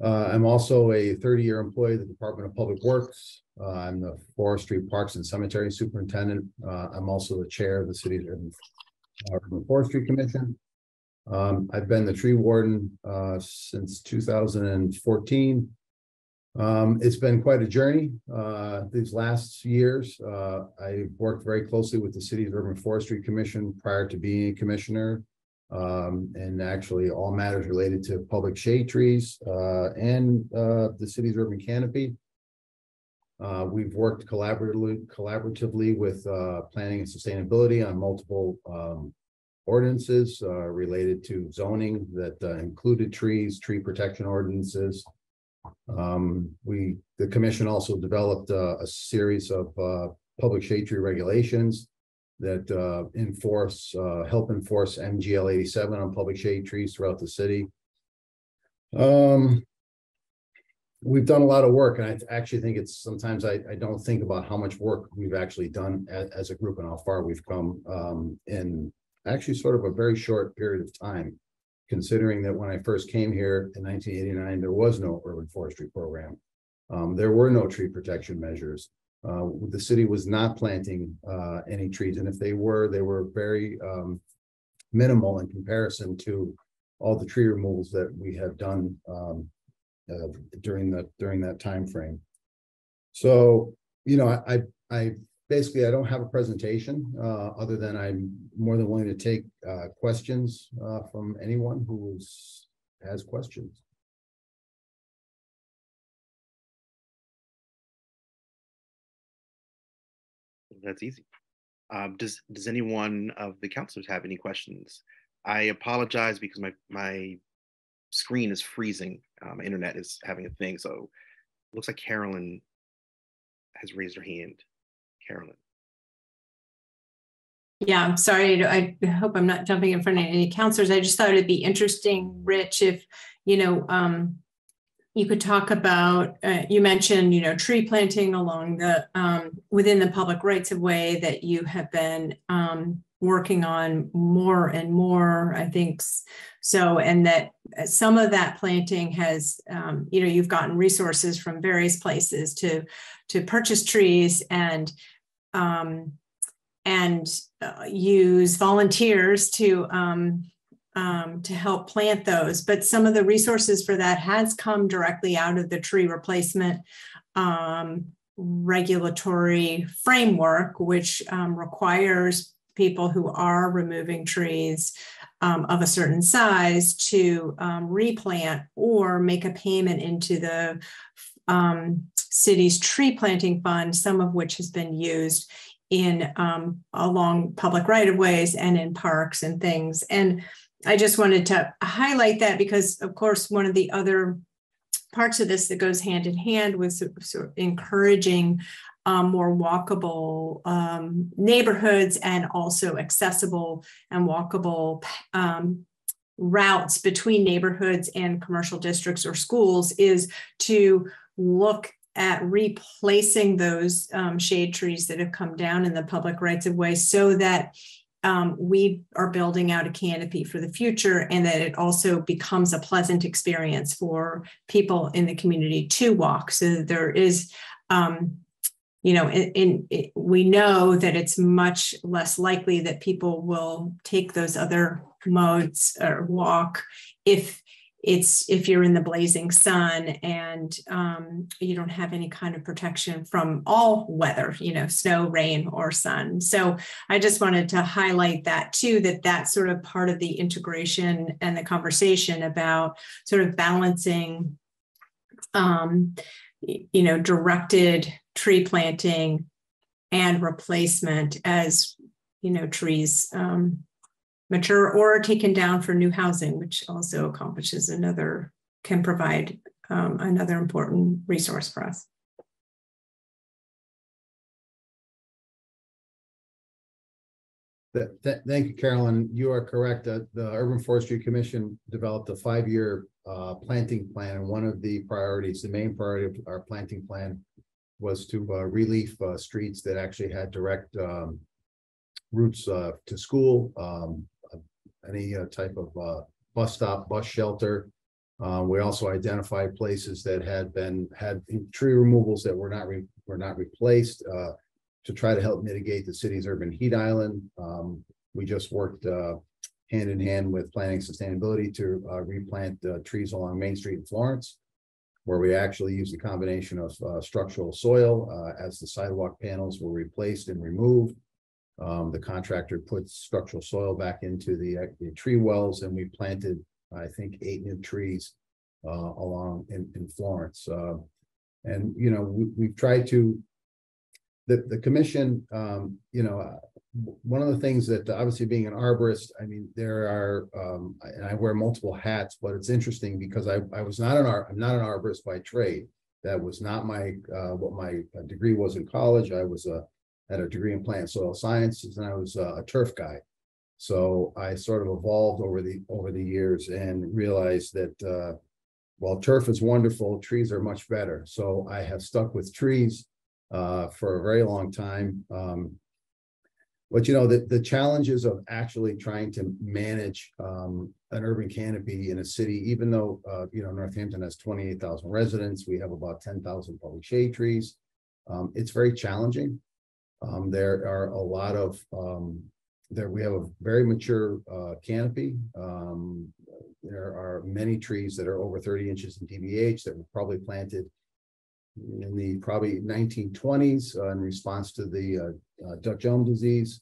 Uh, I'm also a 30-year employee of the Department of Public Works. Uh, I'm the Forestry Parks and Cemetery Superintendent. Uh, I'm also the chair of the city's Urban, Urban Forestry Commission. Um, I've been the tree warden uh, since 2014. Um, it's been quite a journey uh, these last years. Uh, I worked very closely with the city's Urban Forestry Commission prior to being a commissioner. Um, and actually all matters related to public shade trees uh, and uh, the city's urban canopy. Uh, we've worked collaboratively, collaboratively with uh, planning and sustainability on multiple um, ordinances uh, related to zoning that uh, included trees, tree protection ordinances. Um, we, the commission also developed a series of public shade tree regulations that uh, enforce, uh, help enforce MGL 87 on public shade trees throughout the city. Um, we've done a lot of work and I actually think it's sometimes I, I don't think about how much work we've actually done as, as a group and how far we've come um, in actually sort of a very short period of time. Considering that when I first came here in 1989, there was no urban forestry program. Um, there were no tree protection measures. Uh, the city was not planting uh, any trees, and if they were, they were very um, minimal in comparison to all the tree removals that we have done um, uh, during that during that time frame. So, you know, I I basically I don't have a presentation uh, other than I'm more than willing to take uh, questions uh, from anyone who has questions. That's easy. Um, does does anyone of the counselors have any questions? I apologize because my my screen is freezing. Uh, my internet is having a thing. So looks like Carolyn has raised her hand. Carolyn. Yeah, I'm sorry. I hope I'm not jumping in front of any counselors. I just thought it'd be interesting, Rich, if, you know, um, you could talk about, uh, you mentioned, you know, tree planting along the, um, within the public rights of way that you have been um, working on more and more, I think. So, and that uh, some of that planting has, um, you know, you've gotten resources from various places to, to purchase trees and, um, and uh, use volunteers to um, um, to help plant those. But some of the resources for that has come directly out of the tree replacement um, regulatory framework, which um, requires people who are removing trees um, of a certain size to um, replant or make a payment into the um, city's tree planting fund, some of which has been used in um, along public right of ways and in parks and things. And I just wanted to highlight that because, of course, one of the other parts of this that goes hand in hand with sort of encouraging um, more walkable um, neighborhoods and also accessible and walkable um, routes between neighborhoods and commercial districts or schools is to look at replacing those um, shade trees that have come down in the public rights of way so that um, we are building out a canopy for the future and that it also becomes a pleasant experience for people in the community to walk. So there is um, you know in, in we know that it's much less likely that people will take those other modes or walk if it's if you're in the blazing sun and um, you don't have any kind of protection from all weather you know snow rain or sun. So i just wanted to highlight that too that that's sort of part of the integration and the conversation about sort of balancing um, you know directed tree planting and replacement as you know trees um, mature or taken down for new housing, which also accomplishes another, can provide um, another important resource for us. Thank you, Carolyn. You are correct. The, the Urban Forestry Commission developed a five-year uh, planting plan. And one of the priorities, the main priority of our planting plan was to uh, relief uh, streets that actually had direct um, routes uh, to school, um, any uh, type of uh, bus stop, bus shelter. Uh, We also identified places that had been, had tree removals that were not, re- were not replaced. uh, to try to help mitigate the city's urban heat island. Um, we just worked uh, hand in hand with planning sustainability to uh, replant trees along Main Street in Florence, where we actually used a combination of structural soil as the sidewalk panels were replaced and removed. Um, the contractor put structural soil back into the, uh, the tree wells and we planted, I think, eight new trees uh, along in, in Florence. Uh, and, you know, we, we've tried to the, the commission, um, you know, uh, one of the things that obviously being an arborist, I mean, there are, um, and I wear multiple hats, but it's interesting because I, I was not an I'm not an arborist by trade. That was not my, uh, what my uh, degree was in college. I was a, had a degree in plant soil sciences and I was a turf guy. So I sort of evolved over the, over the years and realized that, uh, while turf is wonderful, trees are much better. So I have stuck with trees uh, for a very long time. Um, but you know, the, the challenges of actually trying to manage, um, an urban canopy in a city, even though, uh, you know, Northampton has twenty-eight thousand residents, we have about ten thousand public shade trees. Um, it's very challenging. Um, there are a lot of, um, there, we have a very mature, uh, canopy. Um, there are many trees that are over thirty inches in DBH that were probably planted in the probably nineteen twenties uh, in response to the uh, uh, Dutch elm disease.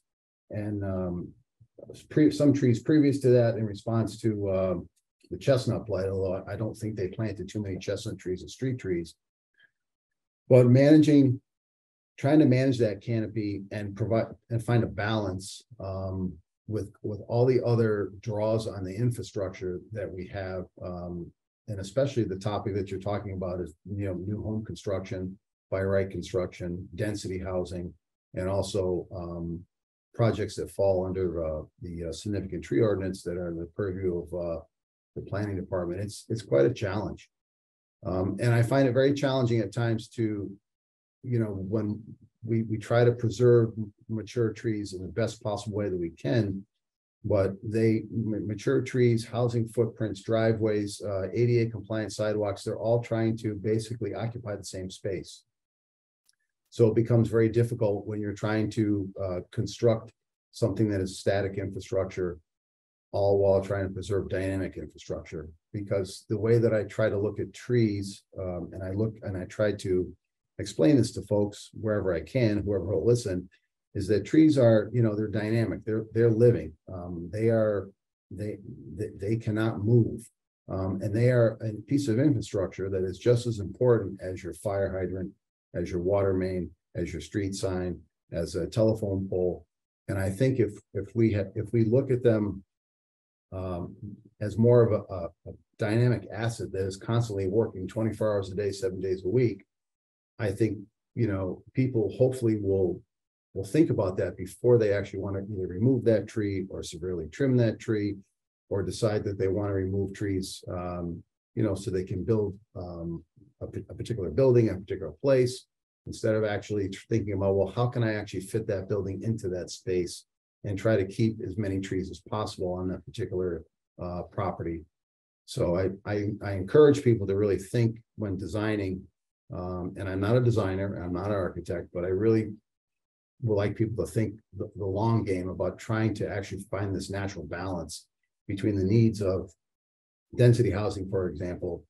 And um, pre- some trees previous to that in response to uh, the chestnut blight, although I don't think they planted too many chestnut trees and street trees. But managing, trying to manage that canopy and provide and find a balance um, with with all the other draws on the infrastructure that we have um, and especially the topic that you're talking about is, you know, new home construction, by right construction, density housing, and also um, projects that fall under uh, the uh, significant tree ordinance that are in the purview of uh, the planning department. It's, it's quite a challenge. Um, and I find it very challenging at times to, you know, when we, we try to preserve mature trees in the best possible way that we can, but they, mature trees, housing footprints, driveways, uh, ADA compliant sidewalks, they're all trying to basically occupy the same space. So it becomes very difficult when you're trying to, uh, construct something that is static infrastructure. All while trying to preserve dynamic infrastructure, because the way that I try to look at trees, um, and I look, and I try to. Explain this to folks wherever I can, whoever will listen, is that trees are, you know, they're dynamic, they're, they're living. Um, they are, they, they, they cannot move. Um, and they are a piece of infrastructure that is just as important as your fire hydrant, as your water main, as your street sign, as a telephone pole. And I think if, if we have, if we look at them um, as more of a, a, a dynamic asset that is constantly working twenty-four hours a day, seven days a week, I think, you know, people hopefully will will think about that before they actually want to either remove that tree or severely trim that tree. Or decide that they want to remove trees, um, you know, so they can build um, a, a particular building, a particular place. Instead of actually thinking about, well, how can I actually fit that building into that space? And try to keep as many trees as possible on that particular uh property. So I I I encourage people to really think when designing. Um, and I'm not a designer, I'm not an architect, but I really would like people to think the, the long game about trying to actually find this natural balance between the needs of density housing, for example,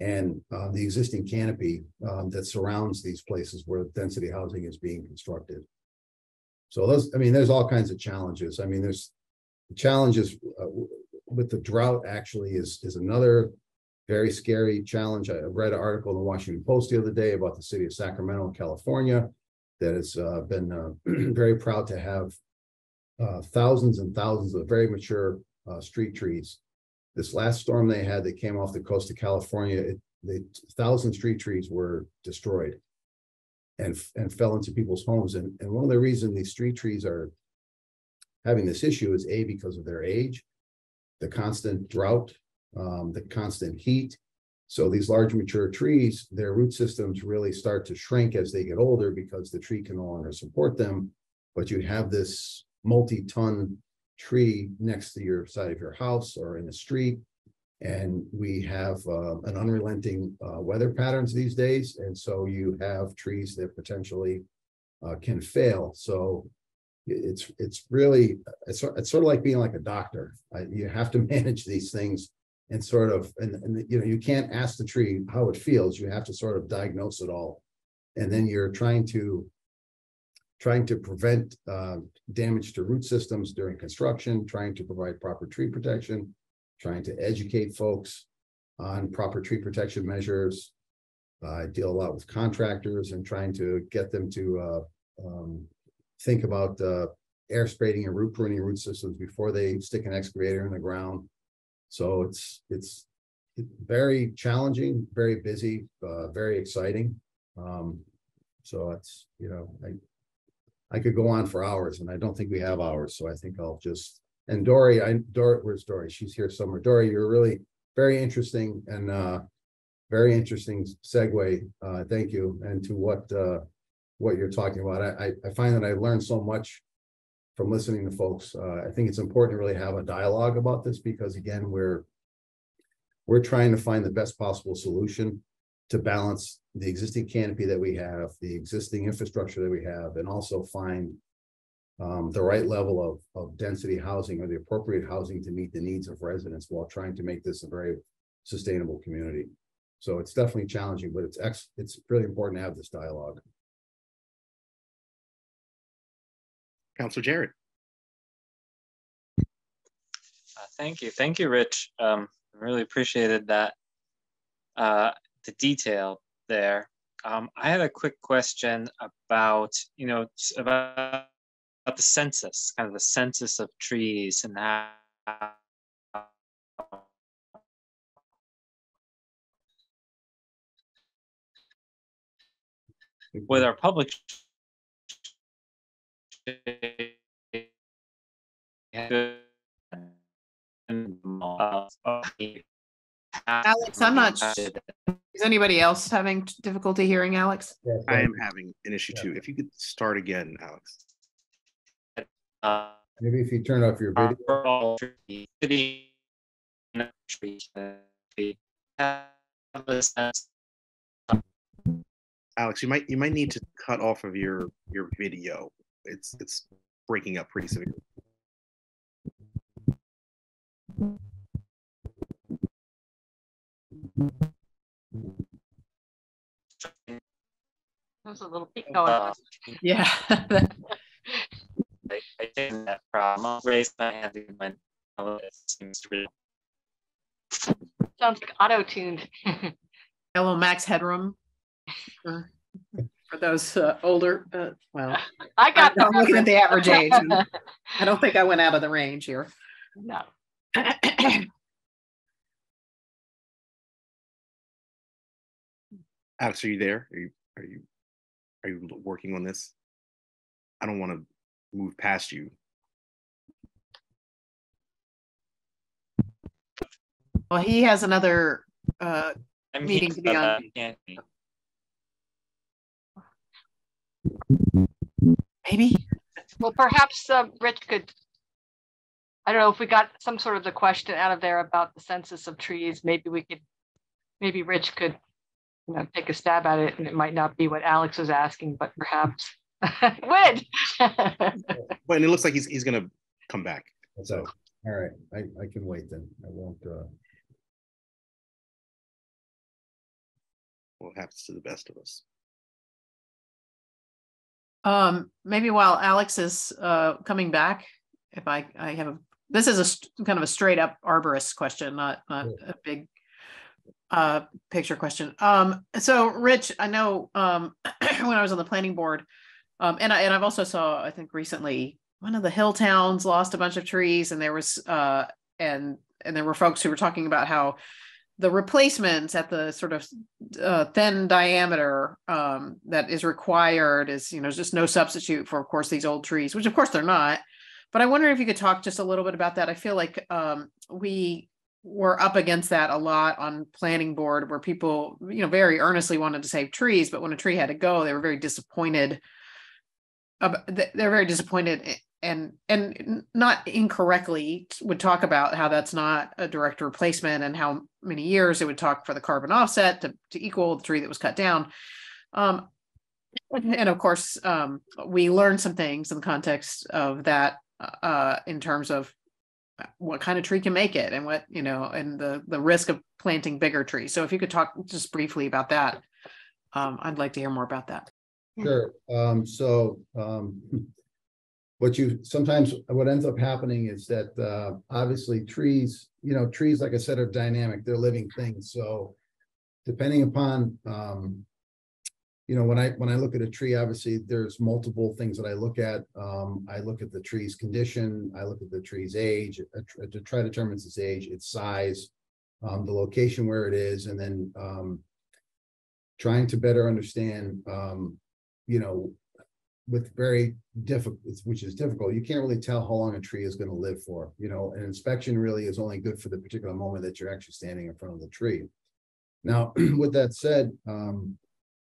and uh, the existing canopy um, that surrounds these places where density housing is being constructed. So those, I mean, there's all kinds of challenges. I mean, there's challenges uh, with the drought actually is, is another very scary challenge. I read an article in the Washington Post the other day about the city of Sacramento, California, that has uh, been uh, very proud to have uh, thousands and thousands of very mature uh, street trees. This last storm they had that came off the coast of California, it, the thousand street trees were destroyed and, and fell into people's homes. And, and one of the reasons these street trees are having this issue is A, because of their age, the constant drought, um, the constant heat. So these large mature trees, their root systems really start to shrink as they get older because the tree can no longer support them. But you have this multi-ton tree next to your side of your house or in the street. And we have uh, an unrelenting uh, weather patterns these days. And so you have trees that potentially uh, can fail. So it's it's really it's, it's sort of like being like a doctor. You have to manage these things and sort of and, and you know you can't ask the tree how it feels. You have to sort of diagnose it all, and then you're trying to trying to prevent uh, damage to root systems during construction, trying to provide proper tree protection, trying to educate folks on proper tree protection measures. Uh, I deal a lot with contractors and trying to get them to uh, um, think about uh, air spading and root pruning root systems before they stick an excavator in the ground. So it's it's very challenging, very busy, uh, very exciting. Um, so it's you know I I could go on for hours, and I don't think we have hours. So I think I'll just and Dory, I Dory, where's Dory? She's here somewhere. Dory, you're really very interesting and uh, very interesting segue. Uh, thank you, and to what uh, what you're talking about. I, I find that I learned so much from listening to folks. Uh, I think it's important to really have a dialogue about this because again, we're we're trying to find the best possible solution to balance the existing canopy that we have, the existing infrastructure that we have, and also find um, the right level of, of density housing or the appropriate housing to meet the needs of residents while trying to make this a very sustainable community. So it's definitely challenging, but it's ex it's really important to have this dialogue. Councilor Jarrett. Uh, thank you. Thank you, Rich. Um, really appreciated that, uh, the detail there. Um, I had a quick question about, you know, about, about the census, kind of the census of trees and how with our public Alex, I'm not. Is anybody else having difficulty hearing Alex? I am having an issue too. If you could start again, Alex. Maybe if you turn off your video. Alex, you might you might need to cut off of your your video. It's it's breaking up pretty severely. There's a little peak going uh, on. Yeah. I, I think that problem. I'll raise my hand when it seems to be. Sounds like auto-tuned. Hello, Max Headroom. For, for those uh, older, uh, well, I got I'm looking at the average age. I don't think I went out of the range here. No. Alex, are you there? Are you are you are you working on this? I don't want to move past you. Well, he has another uh, I'm meeting here, to be on. I can't- Maybe. Well, perhaps uh, Rich could, I don't know if we got some sort of the question out of there about the census of trees, maybe we could, maybe Rich could, you know, take a stab at it and it might not be what Alex was asking, but perhaps. Would. But and it looks like he's he's gonna come back. So, all right, I, I can wait then. I won't, uh, What happens to the best of us? Um, maybe while Alex is uh coming back, if I I have a this is a st- kind of a straight up arborist question, not not a big uh picture question. Um, so Rich, I know um when I was on the planning board, um, and I and I've also saw I think recently one of the hill towns lost a bunch of trees, and there was uh and and there were folks who were talking about how the replacements at the sort of uh, thin diameter um, that is required is you know just no substitute for of course these old trees which of course they're not but I wonder if you could talk just a little bit about that. I feel like um, we were up against that a lot on planning board where people, you know, very earnestly wanted to save trees, but when a tree had to go, they were very disappointed. They're very disappointed and and not incorrectly would talk about how that's not a direct replacement and how many years it would talk for the carbon offset to, to equal the tree that was cut down. Um, and of course, um, we learned some things in the context of that uh, in terms of what kind of tree can make it and what you know and the the risk of planting bigger trees. So if you could talk just briefly about that um, i'd like to hear more about that. Sure. Um, so um, what you sometimes what ends up happening is that uh, obviously trees you know trees like i said are dynamic. They're living things. So depending upon um, you know, when I when I look at a tree, obviously there's multiple things that I look at. Um, I look at the tree's condition, I look at the tree's age. To try to determine its age, its size, um, the location where it is, and then um, trying to better understand, um, you know, with very difficult, which is difficult. You can't really tell how long a tree is going to live for. You know, an inspection really is only good for the particular moment that you're actually standing in front of the tree. Now, with that said, um,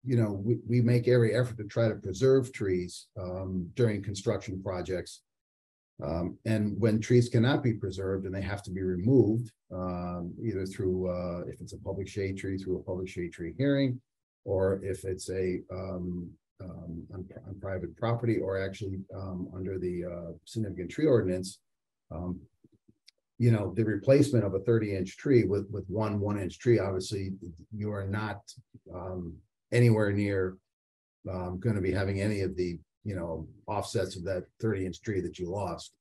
you know, we, we make every effort to try to preserve trees um, during construction projects. Um, and when trees cannot be preserved and they have to be removed, um, either through, uh, if it's a public shade tree, through a public shade tree hearing, or if it's a um, um, on, on, private property, or actually um, under the uh, significant tree ordinance, you know, the replacement of a 30 inch tree with, with one one inch tree, obviously you are not um, anywhere near um, going to be having any of the you know offsets of that 30 inch tree that you lost.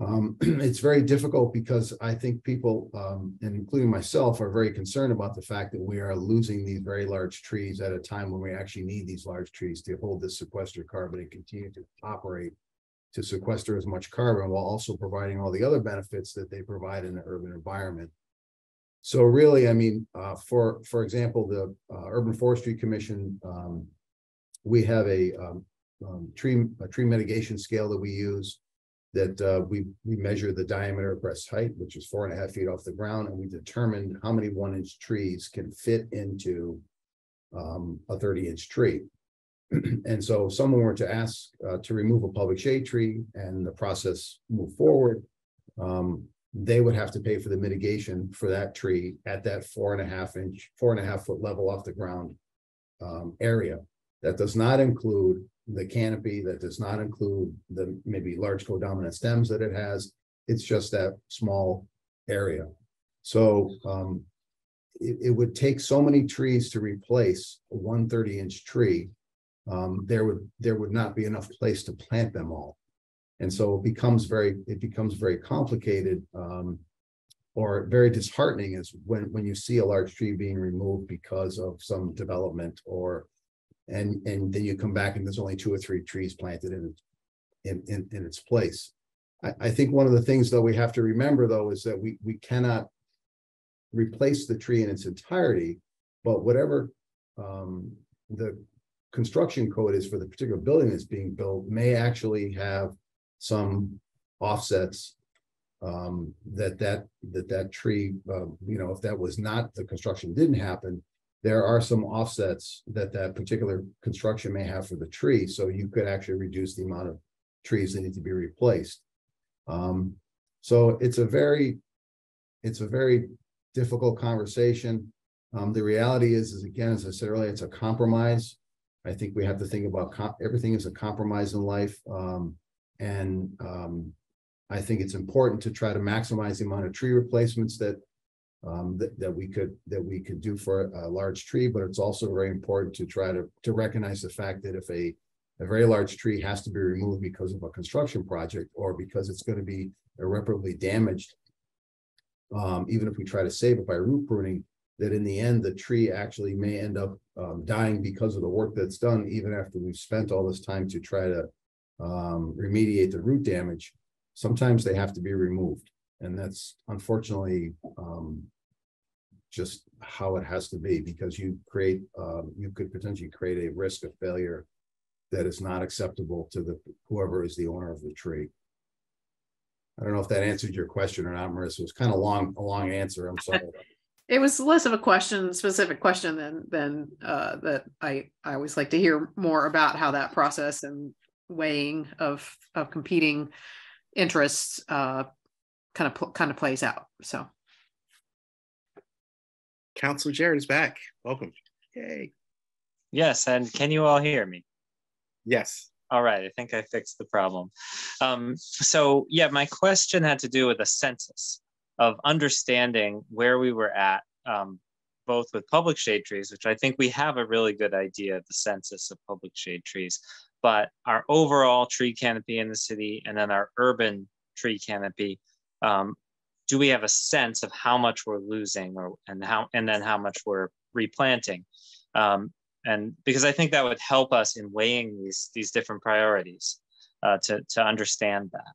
Um, it's very difficult because I think people, um, and including myself, are very concerned about the fact that we are losing these very large trees at a time when we actually need these large trees to hold this sequestered carbon and continue to operate to sequester as much carbon while also providing all the other benefits that they provide in the urban environment. So really, I mean, uh, for for example, the uh, Urban Forestry Commission, um, we have a um, um, tree a tree mitigation scale that we use that uh, we we measure the diameter of breast height, which is four and a half feet off the ground, and we determined how many one inch trees can fit into um, a 30 inch tree. and so if someone were to ask uh, to remove a public shade tree and the process move forward, um, they would have to pay for the mitigation for that tree at that four and a half inch, four and a half foot level off the ground um, area. That does not include the canopy, that does not include the maybe large codominant stems that it has. It's just that small area. So um, it, it, would take so many trees to replace a 130 inch tree. Um, there would there would not be enough place to plant them all and so it becomes very it becomes very complicated um, or very disheartening is when when you see a large tree being removed because of some development or and and then you come back and there's only two or three trees planted in in in, in its place. I, I think one of the things though we have to remember though is that we we cannot replace the tree in its entirety but whatever um, the construction code is for the particular building that's being built may actually have some offsets um, that that that that tree, uh, you know, if that was not the construction didn't happen, there are some offsets that that particular construction may have for the tree. So you could actually reduce the amount of trees that need to be replaced. Um, so it's a very, it's a very difficult conversation. Um, the reality is, is again, as I said earlier, it's a compromise. I think we have to think about everything is a compromise in life. Um, and um, I think it's important to try to maximize the amount of tree replacements that um, that, that we could that we could do for a large tree, but it's also very important to try to to recognize the fact that if a a very large tree has to be removed because of a construction project or because it's going to be irreparably damaged, um, even if we try to save it by root pruning, that in the end the tree actually may end up um, dying because of the work that's done, even after we've spent all this time to try to um, remediate the root damage, sometimes they have to be removed. And that's unfortunately um, just how it has to be because you create, um, you could potentially create a risk of failure that is not acceptable to the whoever is the owner of the tree. I don't know if that answered your question or not, Marissa. It was kind of long, a long answer. I'm sorry. It was less of a question, specific question than than uh, that. I I always like to hear more about how that process and weighing of of competing interests uh, kind of kind of plays out. So, Councilor Jarrett is back. Welcome. Yay. Yes, and can you all hear me? Yes. All right, I think I fixed the problem. Um, so yeah, my question had to do with the census of understanding where we were at, um, both with public shade trees, which I think we have a really good idea of the census of public shade trees, but our overall tree canopy in the city and then our urban tree canopy, um, do we have a sense of how much we're losing or and how and then how much we're replanting? Um, and because I think that would help us in weighing these these different priorities uh, to to understand that.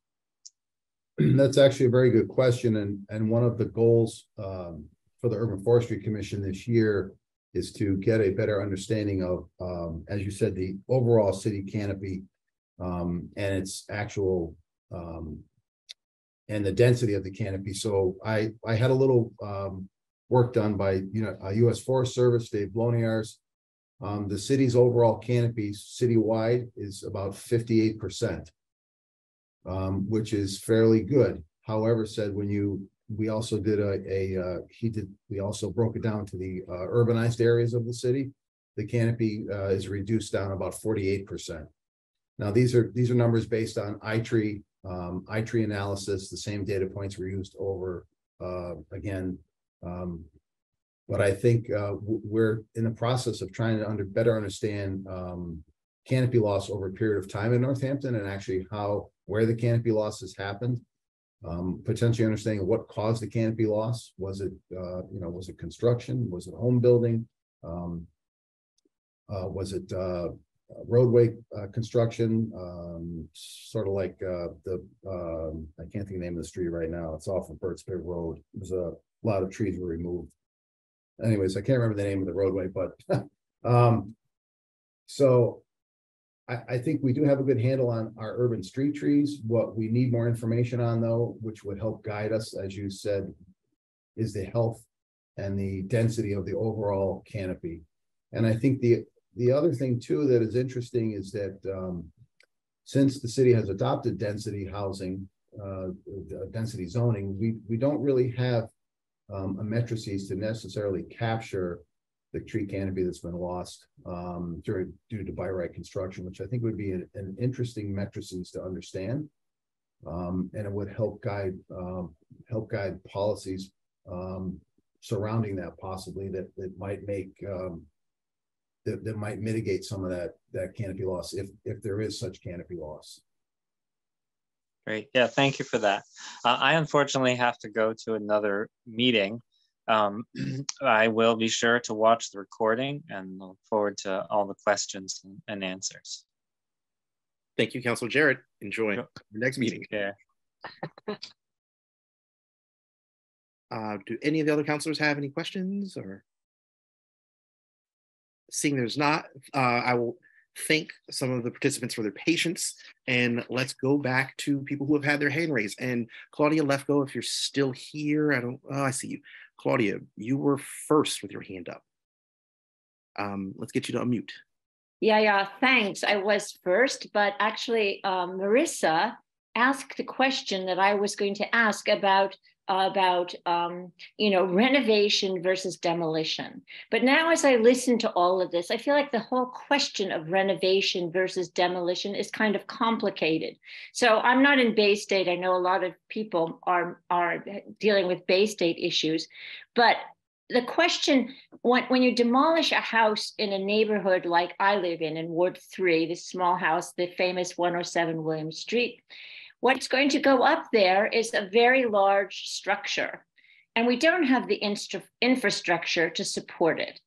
That's actually a very good question, and and one of the goals um, for the Urban Forestry Commission this year is to get a better understanding of, um, as you said, the overall city canopy um, and its actual um, and the density of the canopy. So I I had a little um, work done by you know uh, U.S. Forest Service, Dave Bloniarz. Um, the city's overall canopy citywide is about fifty-eight percent, um, which is fairly good. However, said when you we also did a, a uh, he did we also broke it down to the uh, urbanized areas of the city. The canopy uh, is reduced down about forty-eight percent. Now these are these are numbers based on iTree um, iTree analysis. The same data points were used over uh, again. Um, but I think uh, we're in the process of trying to under better understand um, canopy loss over a period of time in Northampton and actually how where the canopy loss has happened um, potentially understanding what caused the canopy loss. Was it, uh, you know, was it construction? Was it home building? Um, uh, was it uh, roadway uh, construction? Um, sort of like uh, the, um, I can't think of the name of the street right now. It's off of Burt's Road. There's a lot of trees were removed. Anyways, I can't remember the name of the roadway, but um, so I, I think we do have a good handle on our urban street trees. What we need more information on though, which would help guide us, as you said, is the health and the density of the overall canopy. And I think the the other thing too that is interesting is that um, since the city has adopted density housing, uh, density zoning, we we don't really have um, a matrices to necessarily capture the tree canopy that's been lost um, due to by right construction, which I think would be an, an interesting matrices to understand. Um, and it would help guide um, help guide policies um, surrounding that possibly that that might make um, that, that might mitigate some of that that canopy loss if if there is such canopy loss. Great. Yeah, thank you for that. Uh, I unfortunately have to go to another meeting. Um, I will be sure to watch the recording and look forward to all the questions and, and answers. Thank you, Councilor Jarrett. Enjoy your next meeting. Yeah. uh, do any of the other councilors have any questions or? Seeing there's not, uh, I will thank some of the participants for their patience and let's go back to people who have had their hand raised. And Claudia Lefko, if you're still here, I don't, oh, I see you. Claudia, you were first with your hand up. Um, let's get you to unmute. Yeah, yeah, thanks. I was first, but actually, um, Marissa asked the question that I was going to ask about about um, you know renovation versus demolition. But now, as I listen to all of this, I feel like the whole question of renovation versus demolition is kind of complicated. So I'm not in Bay State. I know a lot of people are are dealing with Bay State issues, but the question when, when you demolish a house in a neighborhood like I live in, in Ward 3, this small house, the famous 107 William Street, What's going to go up there is a very large structure, and we don't have the infrastructure to support it.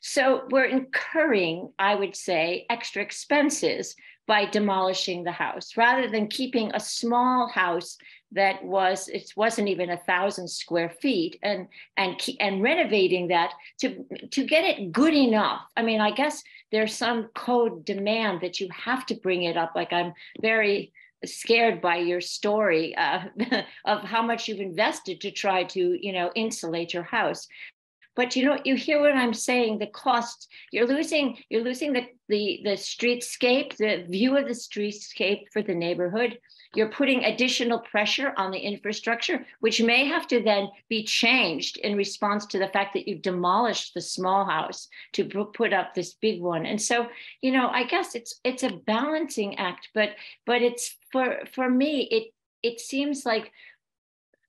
So we're incurring, I would say, extra expenses by demolishing the house rather than keeping a small house that was it wasn't even a thousand square feet and and and renovating that to to get it good enough i mean i guess there's some code demand that you have to bring it up like i'm very scared by your story uh, of how much you've invested to try to, you know, insulate your house. But you know, you hear what I'm saying. The cost you're losing, you're losing the the the streetscape, the view of the streetscape for the neighborhood. You're putting additional pressure on the infrastructure, which may have to then be changed in response to the fact that you've demolished the small house to put up this big one. And so, you know, I guess it's it's a balancing act, but but it's for for me, it it seems like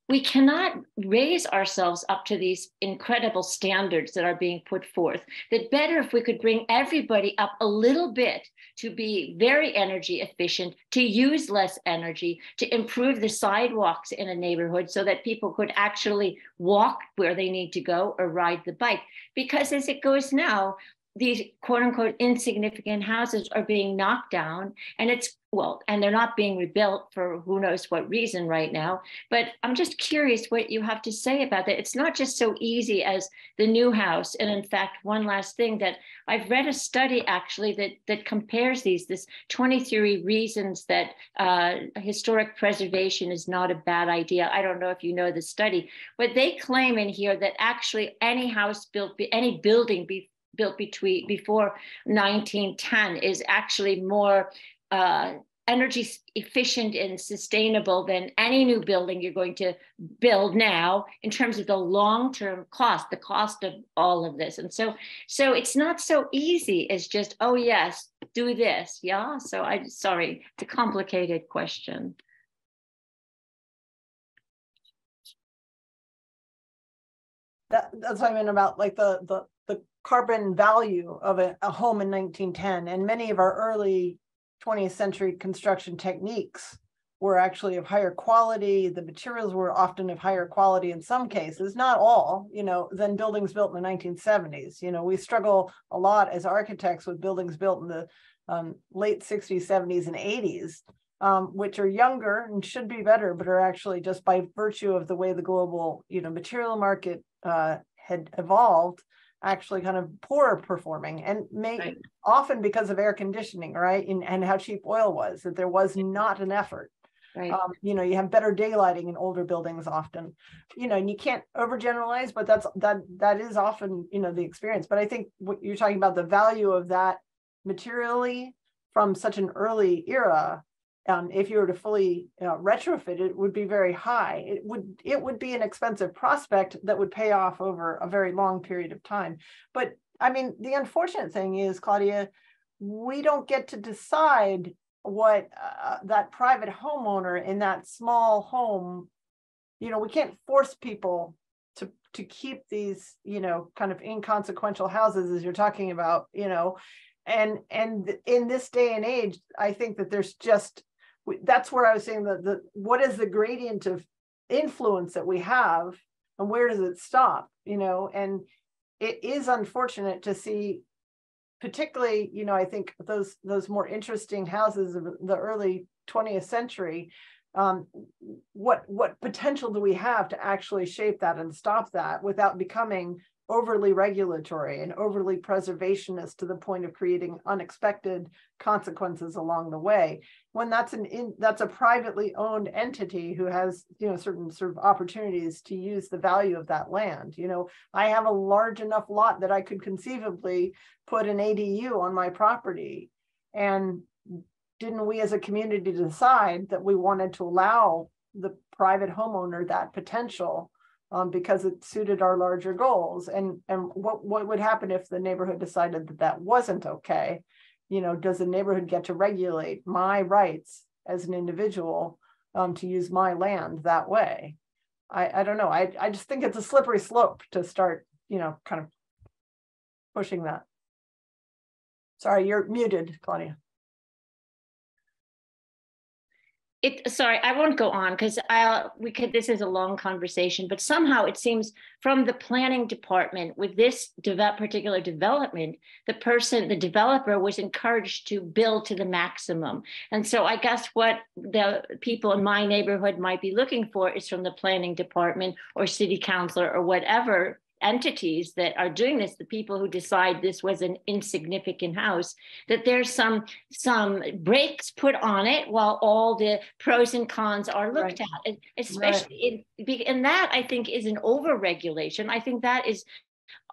we cannot raise ourselves up to these incredible standards that are being put forth. That better if we could bring everybody up a little bit to be very energy efficient, to use less energy, to improve the sidewalks in a neighborhood so that people could actually walk where they need to go or ride the bike. Because as it goes now, these quote unquote insignificant houses are being knocked down and it's well and they're not being rebuilt for who knows what reason right now. But i'm just curious what you have to say about that. It's not just so easy as the new house. And in fact one last thing that i've read a study actually that that compares these this 23 reasons that uh, historic preservation is not a bad idea. I don't know if you know the study but they claim in here that actually any house built any building be, built between before 1910 is actually more uh, energy efficient and sustainable than any new building you're going to build now in terms of the long-term cost the cost of all of this. And so so it's not so easy as just oh yes do this. Yeah? So i sorry it's a complicated question. That, that's what I mean about like the the the carbon value of a, a home in 1910 and many of our early 20th century construction techniques were actually of higher quality. The materials were often of higher quality in some cases not all you know than buildings built in the 1970s you know we struggle a lot as architects with buildings built in the um, late 60s 70s and 80s um, which are younger and should be better but are actually just by virtue of the way the global you know material market uh, had evolved actually kind of poor performing and may right. often because of air conditioning right and, and how cheap oil was that there was not an effort Right. Um, you know, you have better daylighting in older buildings often, you know, and you can't overgeneralize, but that's that that is often, you know, the experience. But I think what you're talking about the value of that materially from such an early era um, if you were to fully uh, retrofit it would be very high. It would it would be an expensive prospect that would pay off over a very long period of time. But i mean the unfortunate thing is claudia we don't get to decide what uh, that private homeowner in that small home you know we can't force people to to keep these you know kind of inconsequential houses as you're talking about you know. And and in this day and age i think that there's just that's where I was saying that the what is the gradient of influence that we have and where does it stop? You know, and it is unfortunate to see particularly, you know, I think those those more interesting houses of the early 20th century, um, what what potential do we have to actually shape that and stop that without becoming overly regulatory and overly preservationist to the point of creating unexpected consequences along the way when that's an in, that's a privately owned entity who has you know certain sort of opportunities to use the value of that land. You know i have a large enough lot that i could conceivably put an adu on my property. And didn't we as a community decide that we wanted to allow the private homeowner that potential um, because it suited our larger goals. And and what what would happen if the neighborhood decided that that wasn't okay? You know, does the neighborhood get to regulate my rights as an individual um, to use my land that way? I I don't know. I I just think it's a slippery slope to start. You know, kind of pushing that. Sorry, you're muted, Claudia. It sorry i won't go on because i we could this is a long conversation but somehow it seems from the planning department with this develop, particular development the person the developer was encouraged to build to the maximum. And so i guess what the people in my neighborhood might be looking for is from the planning department or city councilor or whatever entities that are doing this, the people who decide this was an insignificant house, that there's some some brakes put on it while all the pros and cons are looked Right. at. Especially in, be- and that I think is an overregulation. I think that is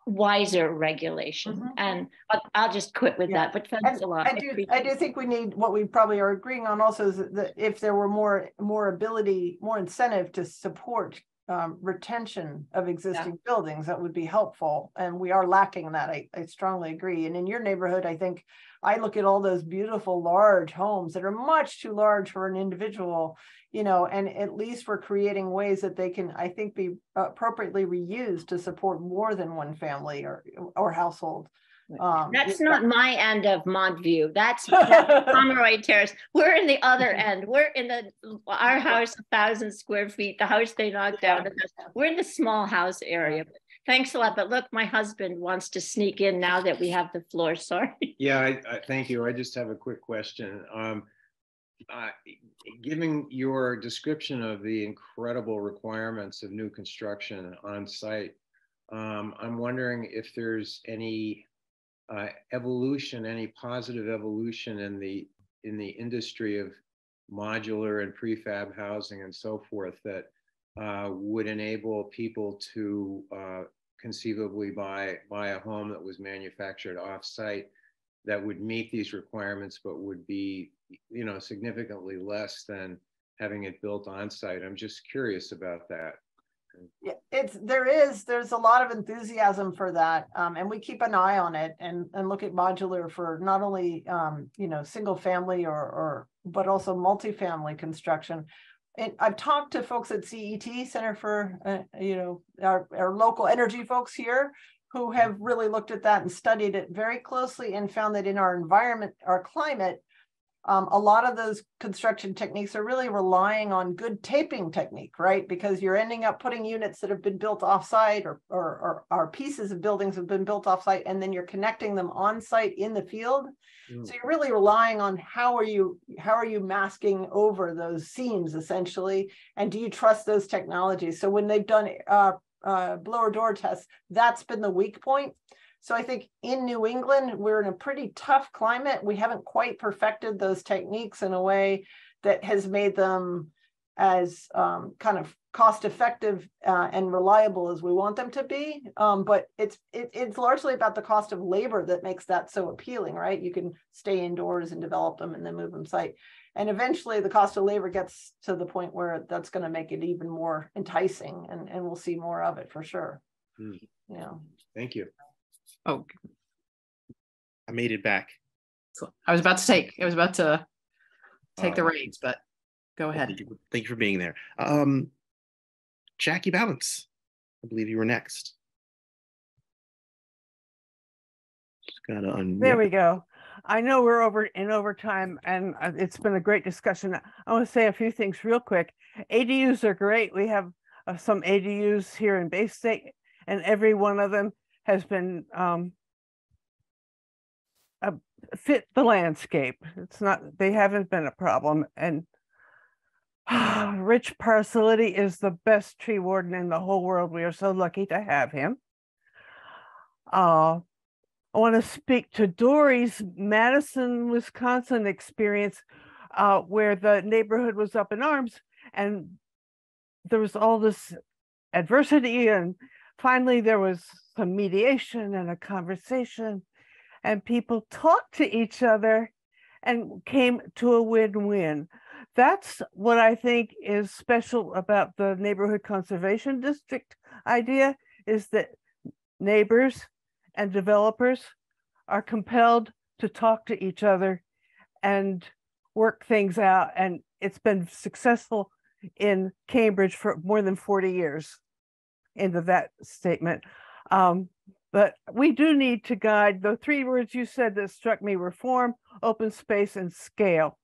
wiser regulation. Mhm. And I'll, I'll just quit with Yeah. that. But thanks And a lot. I do, I do think we need, what we probably are agreeing on also is that if there were more, more ability, more incentive to support um, retention of existing buildings, that would be helpful. And we are lacking that. I, I strongly agree. And in your neighborhood, I think, I look at all those beautiful large homes that are much too large for an individual, you know, and at least we're creating ways that they can, I think, be appropriately reused to support more than one family or, or household. Um, That's not my end of Montview. That's, that's Pomeroy Terrace. We're in the other end. We're in the, our house, a thousand square feet, the house they knocked down. We're in the small house area. Thanks a lot. But look, my husband wants to sneak in now that we have the floor. Sorry. Yeah, I, I, thank you. I just have a quick question. Um, uh, Given your description of the incredible requirements of new construction on site, um, I'm wondering if there's any uh, evolution, any positive evolution in the, in the industry of modular and prefab housing and so forth that uh, would enable people to uh, conceivably buy, buy a home that was manufactured off-site that would meet these requirements, but would be, you know, significantly less than having it built on-site. I'm just curious about that. Yeah, it's there is there's a lot of enthusiasm for that, um, and we keep an eye on it and and look at modular for not only um, you know single family or or but also multifamily construction. And I've talked to folks at CET Center for uh, you know our our local energy folks here who have really looked at that and studied it very closely and found that in our environment, our climate, um, a lot of those construction techniques are really relying on good taping technique, right? Because you're ending up putting units that have been built offsite or, or, or, or pieces of buildings have been built offsite, and then you're connecting them on site in the field. Mm. So you're really relying on how are you how are you masking over those seams essentially, and do you trust those technologies? So when they've done uh, uh, blower door tests, that's been the weak point. So I think in New England, we're in a pretty tough climate. We haven't quite perfected those techniques in a way that has made them as um, kind of cost effective uh, and reliable as we want them to be. Um, but it's it, it's largely about the cost of labor that makes that so appealing, right? You can stay indoors and develop them and then move them site. And eventually the cost of labor gets to the point where that's going to make it even more enticing and, and we'll see more of it for sure. Mm. Yeah. Thank you. Oh, I made it back. I was about to take, I was about to take the Uh, reins, but go Thank ahead. you, thank you for being there. Um, Jackie Balance, I believe you were next. Just gotta unmute. There we go. I know we're over in overtime and uh, it's been a great discussion. I want to say a few things real quick. ADUs are great. We have uh, some ADUs here in Bay State and every one of them has been um, fit the landscape. It's not, they haven't been a problem. And Rich Parasiliti is the best tree warden in the whole world. We are so lucky to have him. Uh, I want to speak to Dory's Madison, Wisconsin experience, uh, where the neighborhood was up in arms and there was all this adversity and finally there was some mediation and a conversation and people talked to each other and came to a win-win. That's what I think is special about the neighborhood conservation district idea is that neighbors and developers are compelled to talk to each other and work things out. And it's been successful in Cambridge for more than 40 years into that statement. Um, but we do need to guide the three words you said that struck me reform, open space, and scale.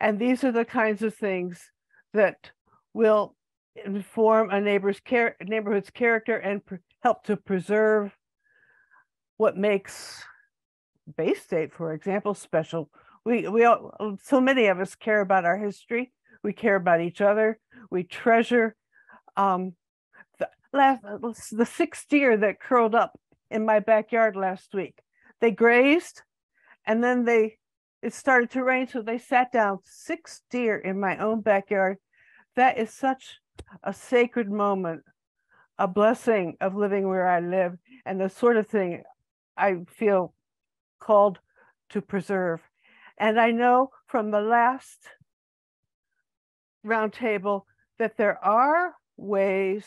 And these are the kinds of things that will inform a neighbor's char- neighborhood's character and pr- help to preserve what makes Bay State, for example, special. We we all, so many of us care about our history. We care about each other. We treasure um, last the six deer that curled up in my backyard last week. They grazed and then they it started to rain so they sat down six deer in my own backyard. That is such a sacred moment, a blessing of living where I live and the sort of thing I feel called to preserve. And I know from the last roundtable that there are ways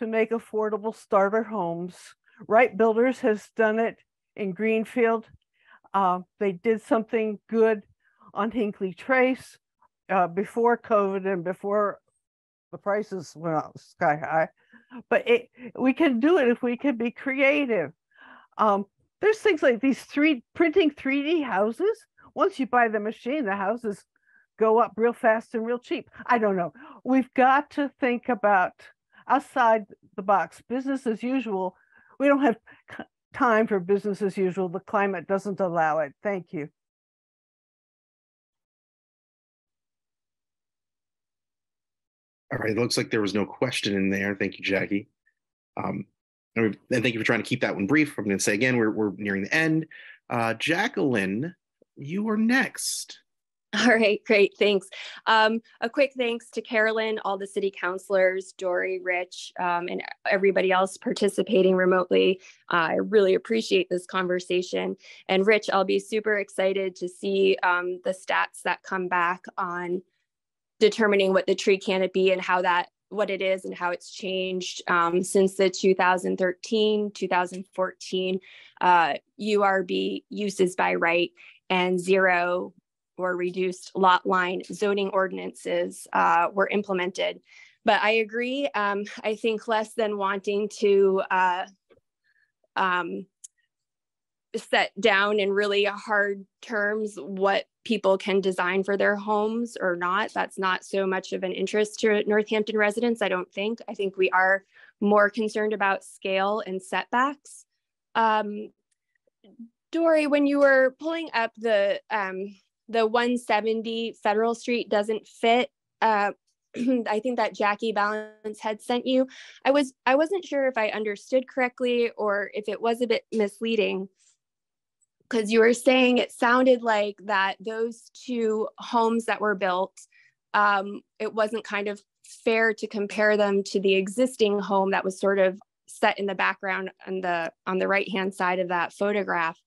to make affordable starter homes. Wright Builders has done it in Greenfield. Uh, they did something good on Hinkley Trace uh, before COVID and before the prices went up sky high. But it, we can do it if we can be creative. Um, there's things like these three printing 3D houses. Once you buy the machine, the houses go up real fast and real cheap. I don't know. We've got to think about outside the box, business as usual. We don't have time for business as usual. The climate doesn't allow it. Thank you. All right, it looks like there was no question in there. Thank you, Jackie. Um, and thank you for trying to keep that one brief. I'm going to say again, we're, we're nearing the end. Uh, Jacqueline, you are next. All right, great, thanks. Um, a quick thanks to Carolyn, all the city councilors, Dory, Rich, um, and everybody else participating remotely. Uh, I really appreciate this conversation. And Rich, I'll be super excited to see um, the stats that come back on determining what the tree canopy and how that what it is and how it's changed um, since the 2013 2014 uh, urb uses by right and zero or reduced lot line zoning ordinances uh, were implemented but i agree um, i think less than wanting to uh, um, set down in really hard terms what people can design for their homes or not. That's not so much of an interest to Northampton residents, I don't think. I think we are more concerned about scale and setbacks. Um, Dory, when you were pulling up the um, the 170 Federal Street doesn't fit. Uh, I think that Jackie Balance had sent you. I was I wasn't sure if I understood correctly or if it was a bit misleading because you were saying it sounded like that those two homes that were built, um, it wasn't kind of fair to compare them to the existing home that was sort of set in the background on the on the right hand side of that photograph.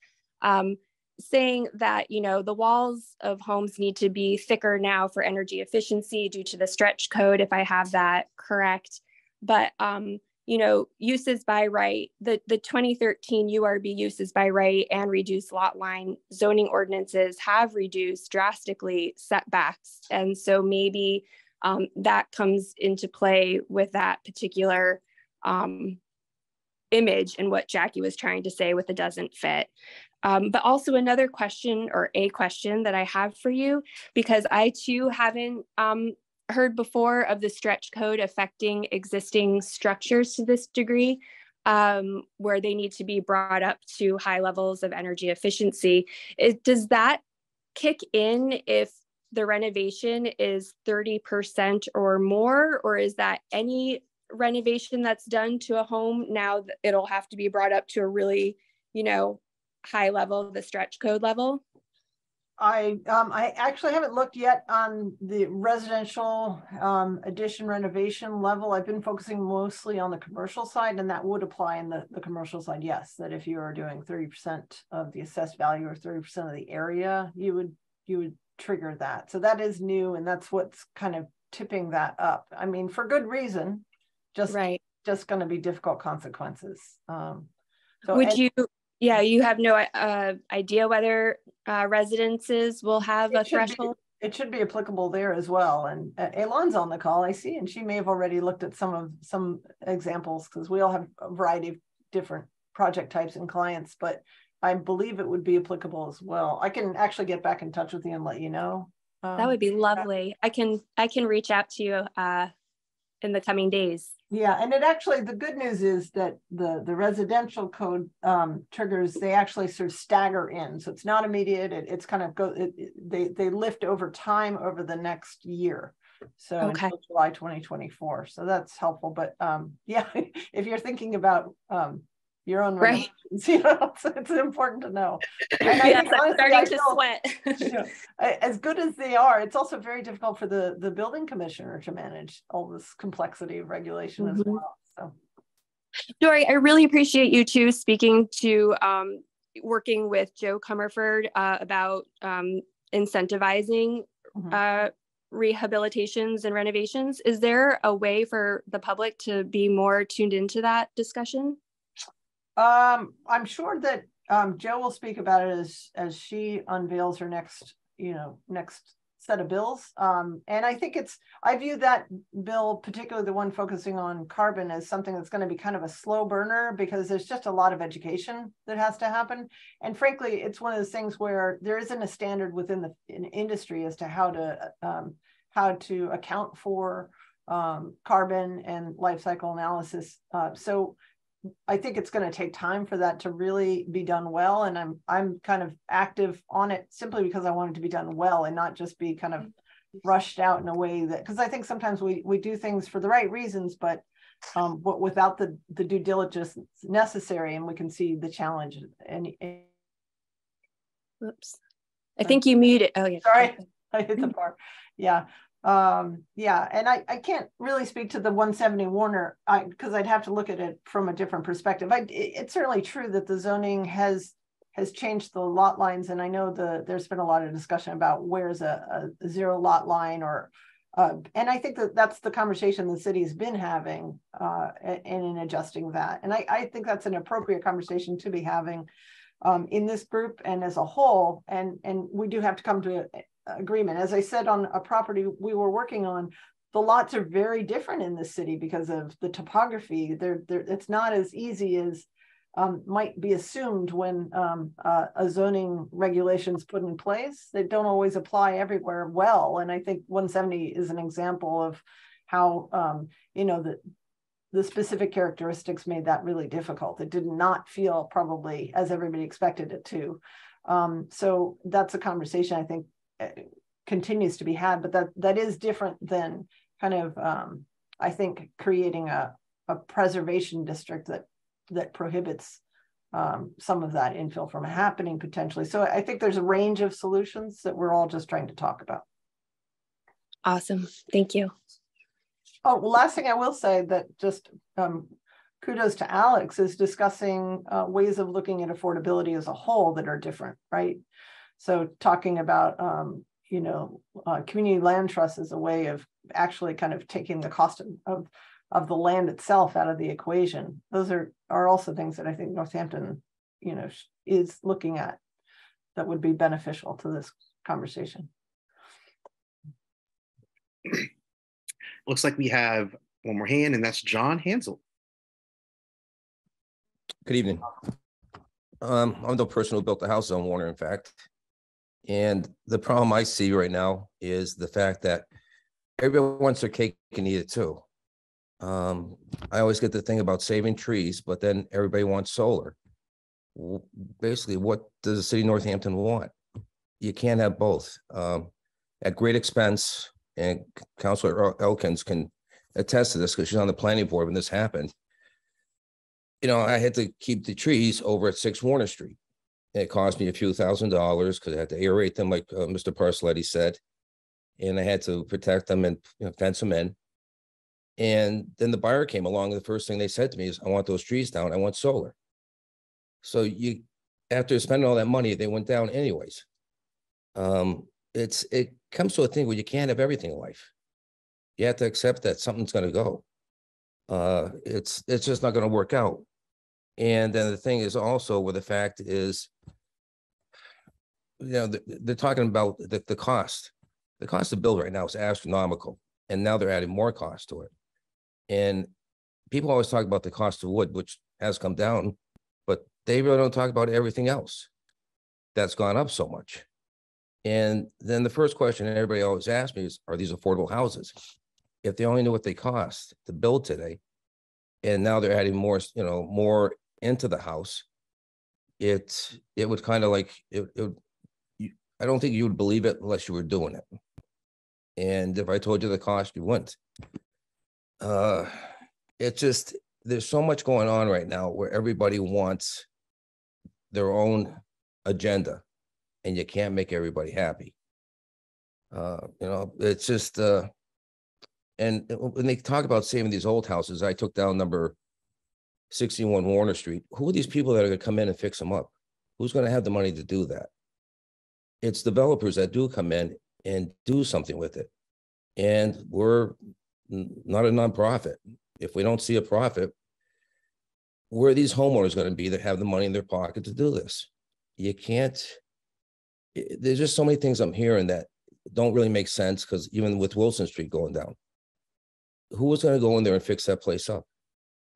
Um, saying that you know the walls of homes need to be thicker now for energy efficiency due to the stretch code if i have that correct but um, you know, uses by right, the, the 2013 URB uses by right and reduced lot line zoning ordinances have reduced drastically setbacks. And so maybe um, that comes into play with that particular um, image and what Jackie was trying to say with the doesn't fit. Um, but also another question or a question that I have for you, because I too haven't um, heard before of the stretch code affecting existing structures to this degree, um, where they need to be brought up to high levels of energy efficiency. It, does that kick in if the renovation is 30% or more, or is that any renovation that's done to a home now it'll have to be brought up to a really, you know, high level, the stretch code level? I um, I actually haven't looked yet on the residential um, addition renovation level. I've been focusing mostly on the commercial side, and that would apply in the, the commercial side. Yes, that if you are doing 30% of the assessed value or 30% of the area, you would you would trigger that. So that is new, and that's what's kind of tipping that up. I mean, for good reason, just right. just going to be difficult consequences. Um, so would and, you yeah, you have no uh, idea whether uh, residences will have a threshold? Be, it should be applicable there as well. And uh, Elon's on the call, I see, and she may have already looked at some of some examples because we all have a variety of different project types and clients, but I believe it would be applicable as well. I can actually get back in touch with you and let you know. Um, that would be lovely. I can I can reach out to you uh, in the coming days. Yeah, and it actually the good news is that the the residential code um, triggers they actually sort of stagger in, so it's not immediate. It, it's kind of go it, it, they they lift over time over the next year. So Okay. until July 2024. So that's helpful. But um, yeah, if you're thinking about um, your own Right. you know, it's, it's important to know. And I Yes, think I'm starting I to sweat. you know, as good as they are, it's also very difficult for the the building commissioner to manage all this complexity of regulation as Mhm. well. So Dory, I really appreciate you too speaking to um, working with Jo Comerford uh, about um, incentivizing Mhm. uh, rehabilitations and renovations. Is there a way for the public to be more tuned into that discussion? Um, I'm sure that um, Jo will speak about it as as she unveils her next, you know, next set of bills. Um, and I think it's I view that bill, particularly the one focusing on carbon, as something that's going to be kind of a slow burner because there's just a lot of education that has to happen. And frankly, it's one of those things where there isn't a standard within the in industry as to how to um, how to account for um, carbon and life cycle analysis. Uh, so I think it's going to take time for that to really be done well. And I'm I'm kind of active on it simply because I want it to be done well and not just be kind of rushed out in a way that because I think sometimes we we do things for the right reasons, but um, but without the the due diligence necessary, and we can see the challenge. And, and Whoops. I think you muted. Oh, yeah. sorry, I hit the bar. Yeah. Um, yeah, and I, I can't really speak to the 170 Warner because I'd have to look at it from a different perspective. I, it- it's certainly true that the zoning has has changed the lot lines, and I know the there's been a lot of discussion about where's a, a zero lot line or uh, and I think that that's the conversation the city's been having uh, and in adjusting that. And I, I think that's an appropriate conversation to be having um, in this group and as a whole. And, and we do have to come to agreement. As I said, on a property we were working on, the lots are very different in this city because of the topography. They're, they're, it's not as easy as um, might be assumed when um, uh, a zoning regulations put in place. They don't always apply everywhere well. And I think 170 is an example of how, um, you know, the, the specific characteristics made that really difficult. It did not feel probably as everybody expected it to. Um, so that's a conversation I think continues to be had, but that that is different than kind of um, I think creating a a preservation district that that prohibits um, some of that infill from happening potentially. So I think there's a range of solutions that we're all just trying to talk about. Awesome. Thank you. Oh, well, last thing I will say that just um, kudos to Alex is discussing uh, ways of looking at affordability as a whole that are different, right? So talking about, um, you know, uh, community land trust as a way of actually kind of taking the cost of, of of the land itself out of the equation. Those are are also things that I think Northampton, you know, is looking at that would be beneficial to this conversation. Looks like we have one more hand, and that's John Hansel. Good evening. Um, I'm the person who built the house on Warner, in fact. And the problem I see right now is the fact that everyone wants their cake and eat it too. Um, I always get the thing about saving trees, but then everybody wants solar. Basically, what does the city of Northampton want? You can't have both. Um, at great expense, and Councilor Elkins can attest to this because she's on the planning board when this happened you know, I had to keep the trees over at Six Warner Street. It cost me a few thousand dollars because I had to aerate them, like uh, Mr. Parasiliti said. And I had to protect them and you know, fence them in. And then the buyer came along, and the first thing they said to me is, I want those trees down, I want solar. So you, after spending all that money, they went down anyways. Um, it's, it comes to a thing where you can't have everything in life. You have to accept that something's gonna go. Uh, it's, it's just not gonna work out. And then the thing is also where the fact is, you know, th- they're talking about the, the cost. The cost to build right now is astronomical, and now they're adding more cost to it. And people always talk about the cost of wood, which has come down, but they really don't talk about everything else that's gone up so much. And then the first question everybody always asks me is, are these affordable houses? If they only knew what they cost to build today, and now they're adding more, you know, more into the house. It, it would kind of like, it, it, would- I don't think you would believe it unless you were doing it. And if I told you the cost, you wouldn't. Uh, it's just, there's so much going on right now where everybody wants their own agenda and you can't make everybody happy. Uh, you know, it's just, uh, and when they talk about saving these old houses, I took down number sixty-one Warner Street. Who are these people that are gonna come in and fix them up? Who's gonna have the money to do that? It's developers that do come in and do something with it. And we're not a nonprofit. If we don't see a profit, where are these homeowners gonna be that have the money in their pocket to do this? You can't, there's just so many things I'm hearing that don't really make sense, because even with Wilson Street going down. Who was gonna go in there and fix that place up?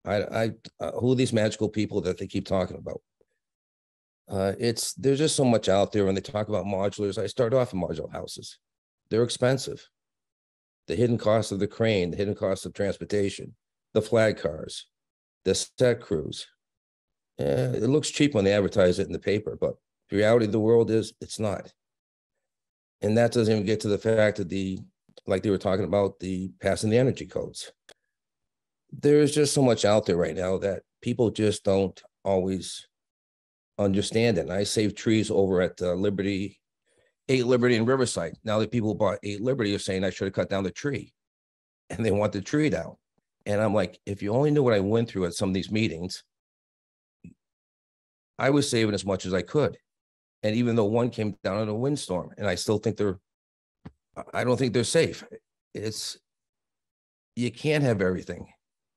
I, I, uh, who are these magical people that they keep talking about? Uh, it's, there's just so much out there when they talk about modulars. I started off in modular houses. They're expensive. The hidden cost of the crane, the hidden cost of transportation, the flag cars, the set crews. Eh, it looks cheap when they advertise it in the paper, but the reality of the world is it's not. And that doesn't even get to the fact that the, like they were talking about, the passing the energy codes. There's just so much out there right now that people just don't always understand it. And I save trees over at uh, Liberty, Eight Liberty and Riverside. Now that people bought Eight Liberty are saying I should have cut down the tree. And they want the tree down. And I'm like, if you only knew what I went through at some of these meetings, I was saving as much as I could. And even though one came down in a windstorm, and I still think they're, I don't think they're safe. It's, you can't have everything.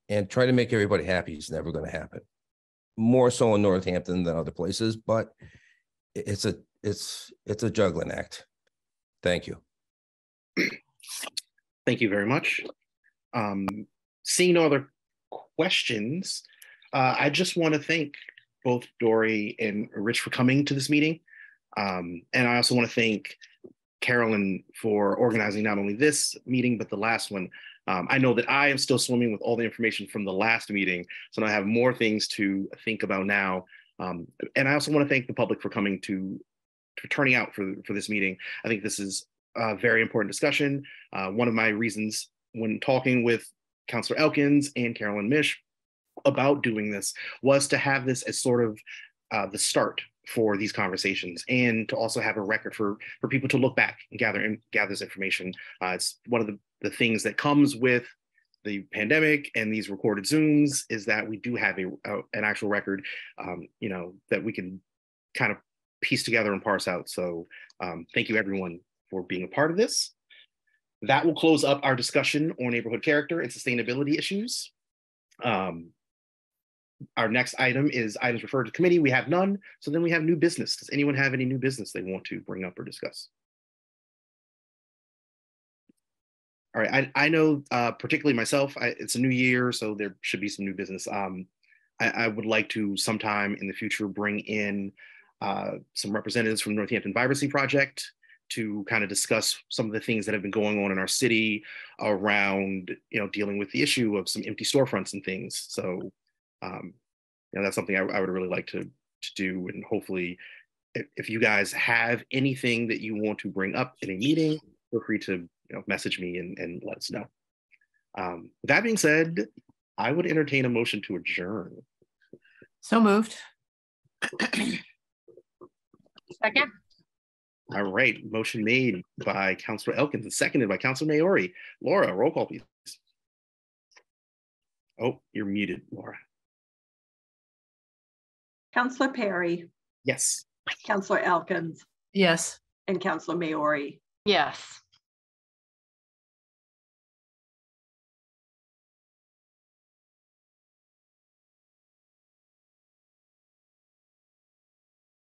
And try to make everybody happy is never going to happen. More so in Northampton than other places, but it's a, it's, it's a juggling act. Thank you. Thank you very much. Um, seeing no other questions, uh, I just want to thank both Dory and Rich for coming to this meeting. Um, and I also want to thank Carolyn for organizing not only this meeting, but the last one. Um, I know that I am still swimming with all the information from the last meeting, so now I have more things to think about now. Um, and I also want to thank the public for coming to, for turning out for, for this meeting. I think this is a very important discussion. Uh, one of my reasons when talking with Councillor Elkins and Carolyn Misch about doing this was to have this as sort of uh, the start for these conversations and to also have a record for for people to look back and gather and gather this information. Uh, it's one of the, the things that comes with the pandemic and these recorded Zooms is that we do have a, a an actual record, um, you know, that we can kind of piece together and parse out. So um, thank you everyone for being a part of this. That will close up our discussion on neighborhood character and sustainability issues. Um, our next item is items referred to committee. We have none. So then we have new business. Does anyone have any new business they want to bring up or discuss? All right, I, I know uh, particularly myself, I, it's a new year, so there should be some new business. Um, I, I would like to sometime in the future bring in uh, some representatives from Northampton Vibrancy Project to kind of discuss some of the things that have been going on in our city around, you know, dealing with the issue of some empty storefronts and things. So, um, you know, that's something I, I would really like to to do, and hopefully, if, if you guys have anything that you want to bring up in a meeting, feel free to you know message me and, and let us know. Um, with that being said, I would entertain a motion to adjourn. So moved. Second, All right, motion made by Councilor Elkins and seconded by Councilor Maiore. Laura, roll call, please. Oh, you're muted, Laura. Counselor Perry, Yes. Counselor Elkins, Yes. and Counselor Maiore. yes.